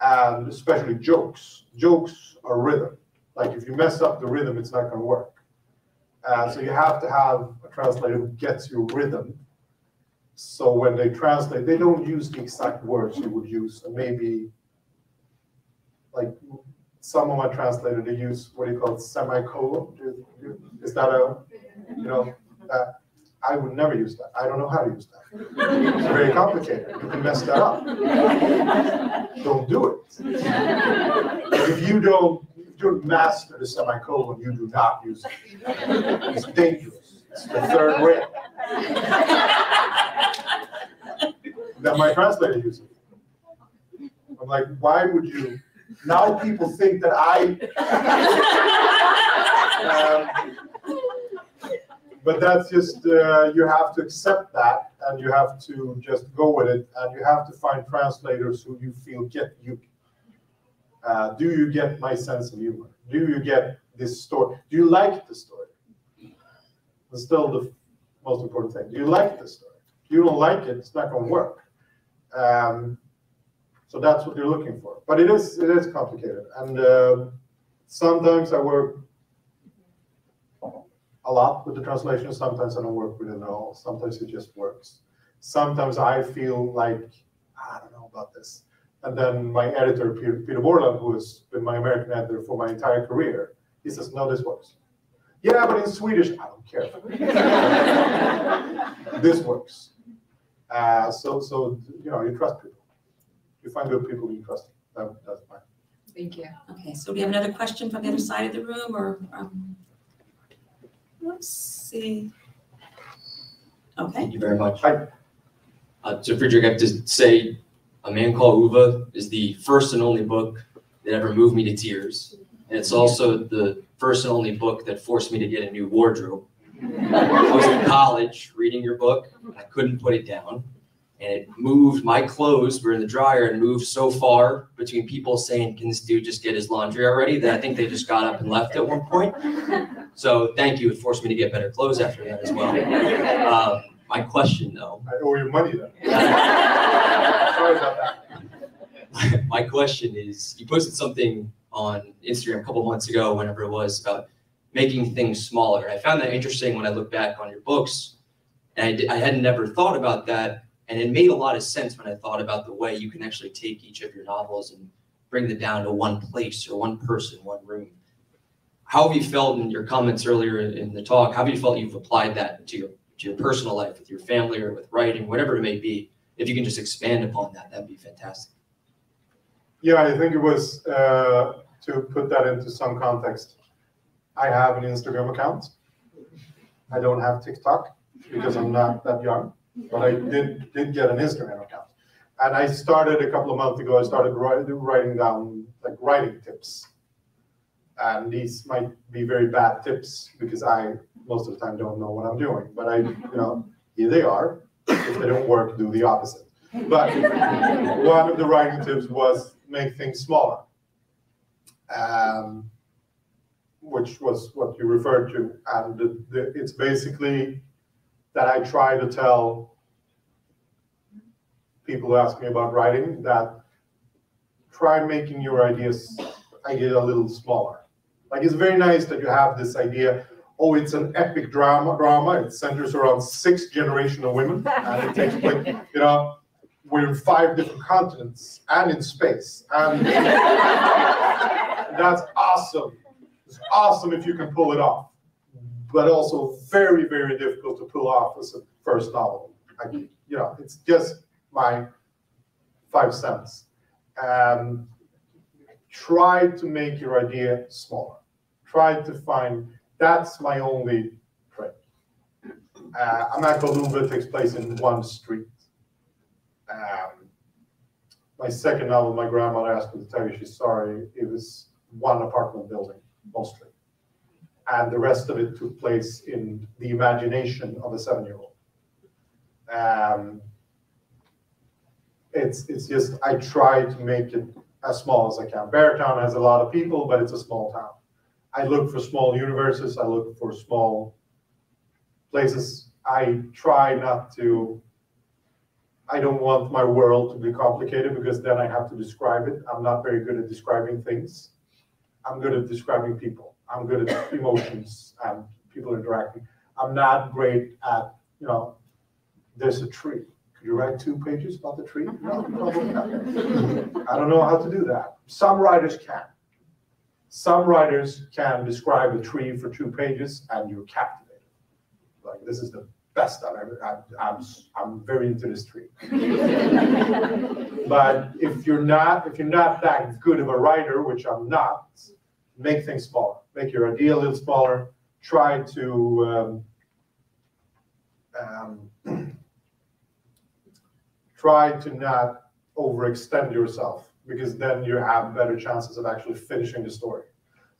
and especially jokes. Jokes are rhythm. Like if you mess up the rhythm, it's not going to work. Uh, so you have to have a translator who gets your rhythm. So when they translate, they don't use the exact words you would use, and maybe like some of my translators, they use what do you call it, semicolon? Is that a, you know, uh, I would never use that. I don't know how to use that. It's very complicated. You can mess that up. Don't do it. If you don't, if you master the semicolon, you do not use it. It's dangerous. It's the third rail. that my translator uses. I'm like, why would you? Now people think that I. Um, But that's just, uh, you have to accept that and you have to just go with it and you have to find translators who you feel get you. Uh, do you get my sense of humor? Do you get this story? Do you like the story? Still the, most important thing. Do you like the story? If you don't like it, it's not going to work. Um, so that's what you're looking for. But it is it is complicated, and um sometimes I work a lot with the translation. Sometimes I don't work with it at all. Sometimes it just works. Sometimes I feel like I don't know about this, and then my editor Peter, Peter Borland, who has been my American editor for my entire career, he says, "No, this works." Yeah, but in Swedish, I don't care. this works. Uh, so, so you know, you trust people. You find good people, you trust them. That, that's fine. Thank you. Okay, so do we have another question from the other side of the room or, um, let's see. Okay, Thank you very much. Hi. Uh, so Fredrik, I have to say, A Man Called Ove is the first and only book that ever moved me to tears. And it's also the first and only book that forced me to get a new wardrobe. I was in college reading your book, and I couldn't put it down. And it moved, my clothes were in the dryer and moved so far between people saying, can this dude just get his laundry already? That I think they just got up and left at one point. So thank you, it forced me to get better clothes after that as well. Um, my question though, I owe you money then. Sorry about that. my question is, you posted something on Instagram a couple months ago, whenever it was, about making things smaller. I found that interesting when I look back on your books. And I, I had never thought about that. And it made a lot of sense when I thought about the way you can actually take each of your novels and bring them down to one place or one person, one room. How have you felt in your comments earlier in the talk? How have you felt you've applied that to your, to your personal life, with your family or with writing, whatever it may be? If you can just expand upon that, that'd be fantastic. Yeah, I think it was uh, to put that into some context. I have an Instagram account. I don't have TikTok because I'm not that young, but I did did get an Instagram account. And I started a couple of months ago. I started writing, writing down like writing tips. And these might be very bad tips because I most of the time don't know what I'm doing. But I, you know, here they are. If they don't work, do the opposite. But one of the writing tips was make things smaller. Um, which was what you referred to. And the, the, it's basically that I try to tell people who ask me about writing that try making your ideas idea a little smaller. Like it's very nice that you have this idea. Oh, it's an epic drama. Drama. It centers around six generation of women, and it takes place. You know, we're in five different continents and in space, and that's awesome. It's awesome if you can pull it off, but also very, very difficult to pull off as a first novel. I, you know, it's just my five cents. Um, try to make your idea smaller. Try to find, that's my only trick. Uh, A Man Called Ove takes place in one street. Um, my second novel, my grandmother asked me to tell you she's sorry, it was one apartment building mostly. And the rest of it took place in the imagination of a seven-year-old. Um, it's, it's just, I try to make it as small as I can. Beartown has a lot of people, but it's a small town. I look for small universes, I look for small places. I try not to, I don't want my world to be complicated because then I have to describe it. I'm not very good at describing things. I'm good at describing people. I'm good at emotions and people interacting. I'm not great at, you know, there's a tree. Could you write two pages about the tree? No, probably not. I don't know how to do that. Some writers can. Some writers can describe a tree for two pages and you're captivated. Like, this is the best I've ever, I'm, I'm, I'm very into this tree. But if you're not, if you're not that good of a writer, which I'm not, make things smaller. Make your idea a little smaller. Try to um, um, try to not overextend yourself because then you have better chances of actually finishing the story.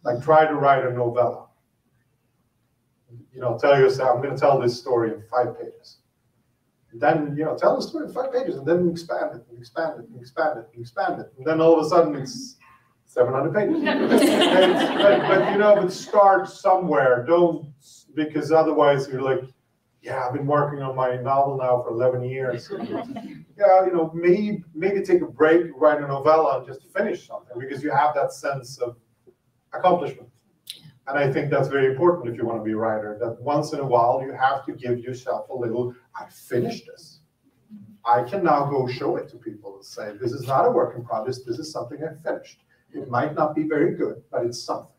Like try to write a novella. You know, tell yourself, I'm going to tell this story in five pages. Then, you know, tell the story in five pages and then expand it and expand it and expand it and expand it. And then all of a sudden it's 700 pages. But, but, you know, but start somewhere. Don't, because otherwise you're like, yeah, I've been working on my novel now for 11 years. yeah, you know, maybe maybe take a break, write a novella, and just finish something because you have that sense of accomplishment. And I think that's very important if you want to be a writer. That once in a while you have to give yourself a little. I finished this. I can now go show it to people and say, this is not a work in progress. This is something I finished. It might not be very good, but it's something.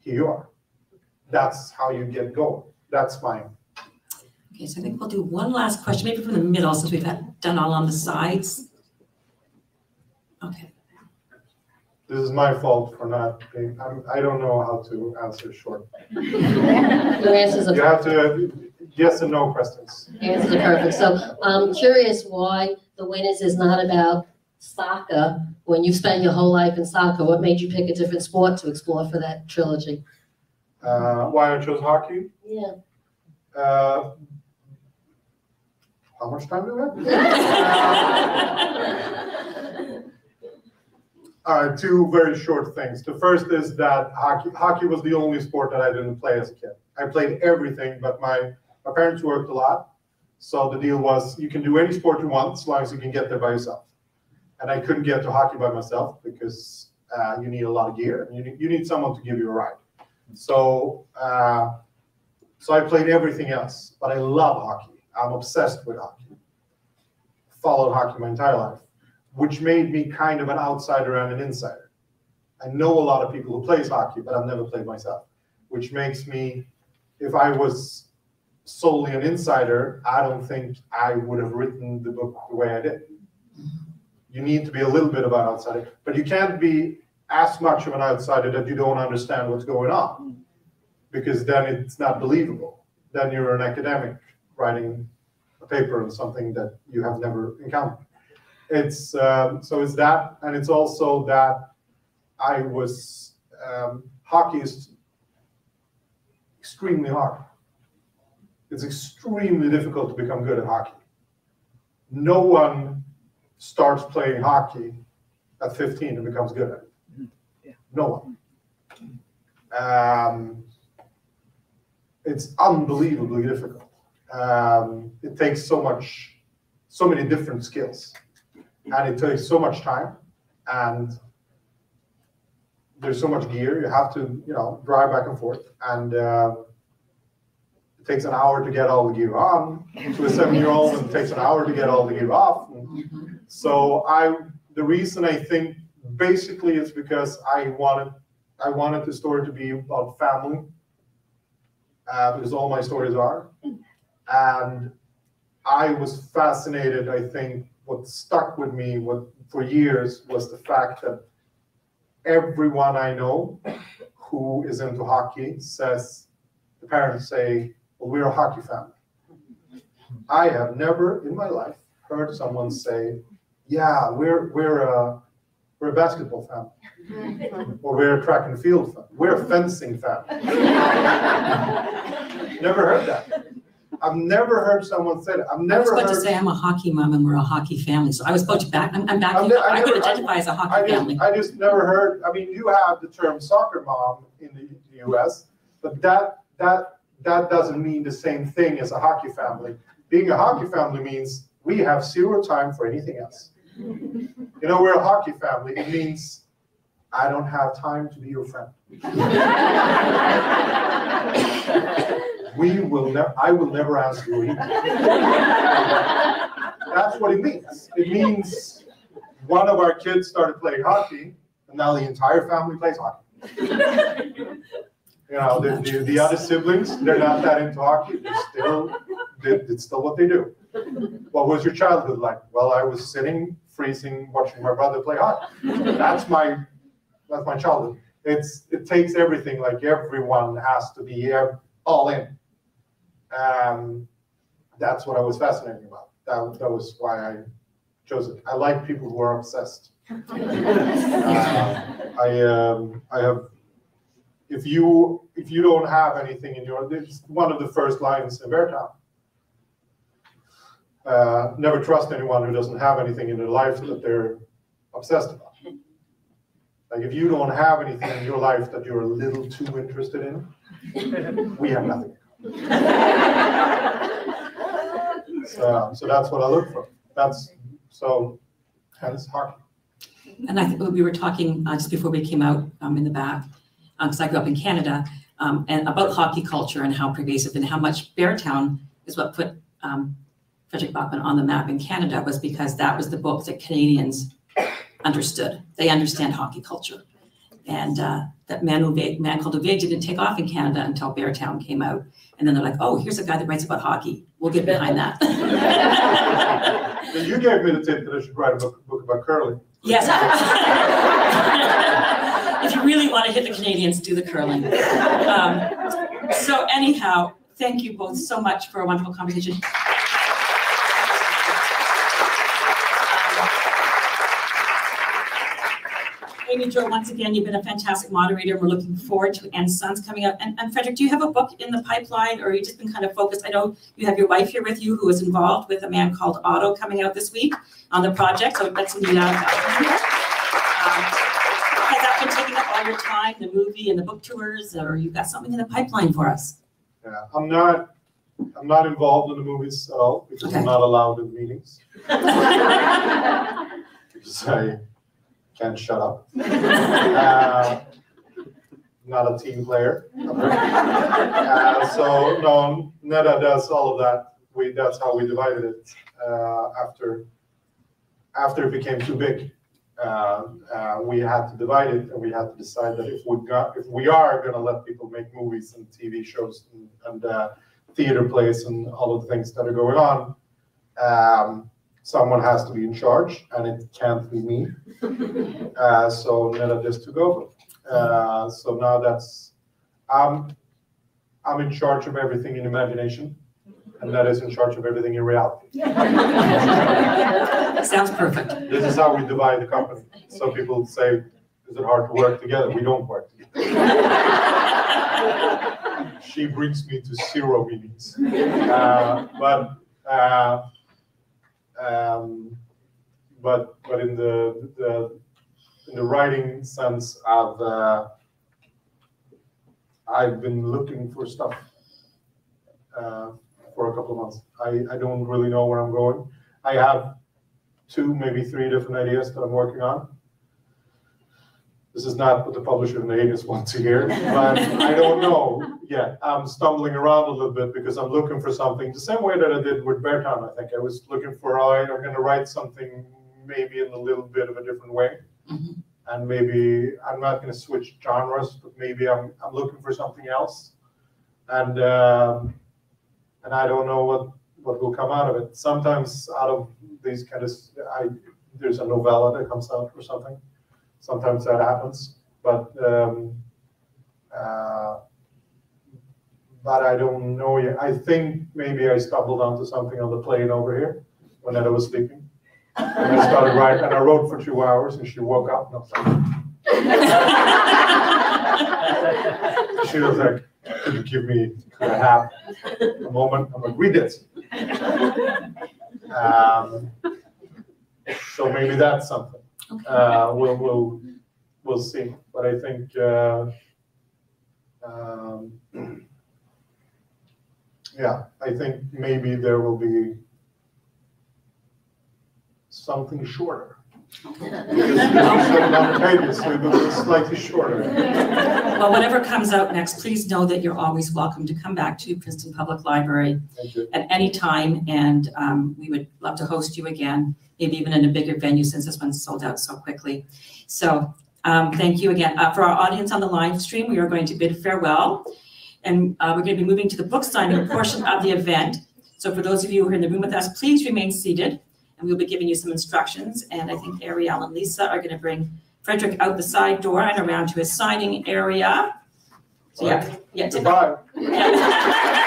Here you are. That's how you get going. That's my Okay, so I think we'll do one last question, maybe from the middle, since we've had, done all on the sides. Okay, This is my fault for not being, I'm, I don't know how to answer short. Your answers You have to, yes and no questions. your answers are perfect. So I'm curious why the winners is not about soccer. When you've spent your whole life in soccer, what made you pick a different sport to explore for that trilogy? Uh, why I chose hockey? Yeah. Uh, how much time do we have? All right, two very short things. The first is that hockey, hockey was the only sport that I didn't play as a kid. I played everything, but my, my parents worked a lot. So the deal was you can do any sport you want as long as you can get there by yourself. And I couldn't get to hockey by myself because uh, you need a lot of gear you need, you need someone to give you a ride. So, uh, so I played everything else, but I love hockey. I'm obsessed with hockey. Followed hockey my entire life which made me kind of an outsider and an insider. I know a lot of people who plays hockey, but I've never played myself, which makes me, if I was solely an insider, I don't think I would have written the book the way I did. You need to be a little bit of an outsider, but you can't be as much of an outsider that you don't understand what's going on, because then it's not believable. Then you're an academic writing a paper on something that you have never encountered it's um, so it's that, and it's also that I was um, hockey is extremely hard. It's extremely difficult to become good at hockey. No one starts playing hockey at 15 and becomes good. At it. No one. Um, it's unbelievably difficult. Um, it takes so much, so many different skills. And it takes so much time. And there's so much gear you have to you know drive back and forth. And uh, it takes an hour to get all the gear on to a seven year old and it takes an hour to get all the gear off so i the reason i think basically is because i wanted i wanted the story to be about family uh, because all my stories are and i was fascinated i think what stuck with me what, for years was the fact that everyone I know who is into hockey says, the parents say, well, we're a hockey family. I have never in my life heard someone say, yeah, we're, we're, a, we're a basketball family. or we're a track and field family. We're a fencing family. never heard that. I've never heard someone say that. I've never. I was never about to say I'm a hockey mom and we're a hocky family, so I was about to back, I'm, I'm backing ne- up. I I could never- I- identify as a I hockey just, family. I just never heard, I mean, you have the term soccer mom in the US, but that, that, that doesn't mean the same thing as a hockey family. Being a hockey family means we have zero time for anything else. You know, we're a hockey family, it means I don't have time to be your friend. We will never, I will never ask you. That's what it means. It means one of our kids started playing hockey, and now the entire family plays hockey. You know, the, the, the other siblings, they're not that into hockey, they're still, they- it's still what they do. What was your childhood like? Well, I was sitting, freezing, watching my brother play hockey. That's my, that's my childhood. It's, it takes everything, like everyone has to be ev- all in. Um, that's what I was fascinated about. That, that was why I chose it. I like people who are obsessed. Uh, I, um, I have, if you, if you don't have anything in your, it's one of the first lines in Beartown. Uh, never trust anyone who doesn't have anything in their life that they're obsessed about. Like if you don't have anything in your life that you're a little too interested in, we have nothing. So, so that's what I look for. That's, so, hence hockey. And I think we were talking uh, just before we came out um, in the back, because I grew up in Canada, um, and about hockey culture and how pervasive and how much Beartown is what put um, Fredrik Backman on the map in Canada was because that was the book that Canadians understood. They understand hockey culture. And uh, that man, Ove, man called Ove didn't take off in Canada until Beartown came out. And then they're like, oh, here's a guy that writes about hockey. We'll get behind that. You gave me the tip that I should write a book, book about curling. Yes. If you really want to hit the Canadians, do the curling. Um, So anyhow, thank you both so much for a wonderful conversation. Amy Jo, once again, you've been a fantastic moderator. We're looking forward to And Sons coming up. And and Fredrik, do you have a book in the pipeline or you just been kind of focused? I know you have your wife here with you who is involved with a man called Otto coming out this week on the project, so let's leave out that. Um, Has that been taking up all your time, the movie and the book tours, or you've got something in the pipeline for us? Yeah, I'm not, I'm not involved in the movies at all because Okay. I'm not allowed in meetings. Because I can't shut up. Uh, Not a team player. Uh, So, no, Neda does all of that. We, that's how we divided it uh, after, after it became too big. Uh, uh, We had to divide it and we had to decide that if we got, if we are gonna let people make movies and TV shows and- and uh, theater plays and all of the things that are going on, um, someone has to be in charge and it can't be me. Uh, so Neda just took over. Uh, so now that's, I'm, I'm in charge of everything in imagination and that is in charge of everything in reality. Sounds perfect. This is how we divide the company. Some people say, is it hard to work together? We don't work together. She brings me to zero meetings. Uh, But, uh, um, but, but in the, the, in the writing sense, I've, uh, I've been looking for stuff uh, for a couple of months. I, I don't really know where I'm going. I have two, maybe three different ideas that I'm working on. This is not what the publisher and the agents want to hear, but I don't know yet. I'm stumbling around a little bit because I'm looking for something, the same way that I did with Beartown, I think. I was looking for, right, I'm gonna write something maybe in a little bit of a different way. Mhm. And maybe, I'm not gonna switch genres, but maybe I'm, I'm looking for something else. And, um, and I don't know what, what will come out of it. Sometimes out of these kind of, I, there's a novella that comes out or something. Sometimes that happens, but, um, uh, but I don't know yet. I think maybe I stumbled onto something on the plane over here when I was sleeping. And I started writing, and I wrote for two hours, and she woke up, and I was like, she was like, could you give me, could I have a moment? I'm like, read this. Um, So maybe that's something. Uh, we'll, we'll, we'll see, but I think, uh, um, yeah, I think maybe there will be something shorter. Simultaneously, but slightly shorter. Well, whatever comes out next, please know that you're always welcome to come back to Princeton Public Library at any time, and um, we would love to host you again, maybe even in a bigger venue since this one's sold out so quickly. So um, thank you again. Uh, For our audience on the live stream, we are going to bid farewell, and uh, we're going to be moving to the book signing portion of the event. So for those of you who are in the room with us, please remain seated, and we'll be giving you some instructions. And I think Ariel and Lisa are going to bring Fredrik out the side door and around to his signing area. So yeah, yeah. Goodbye.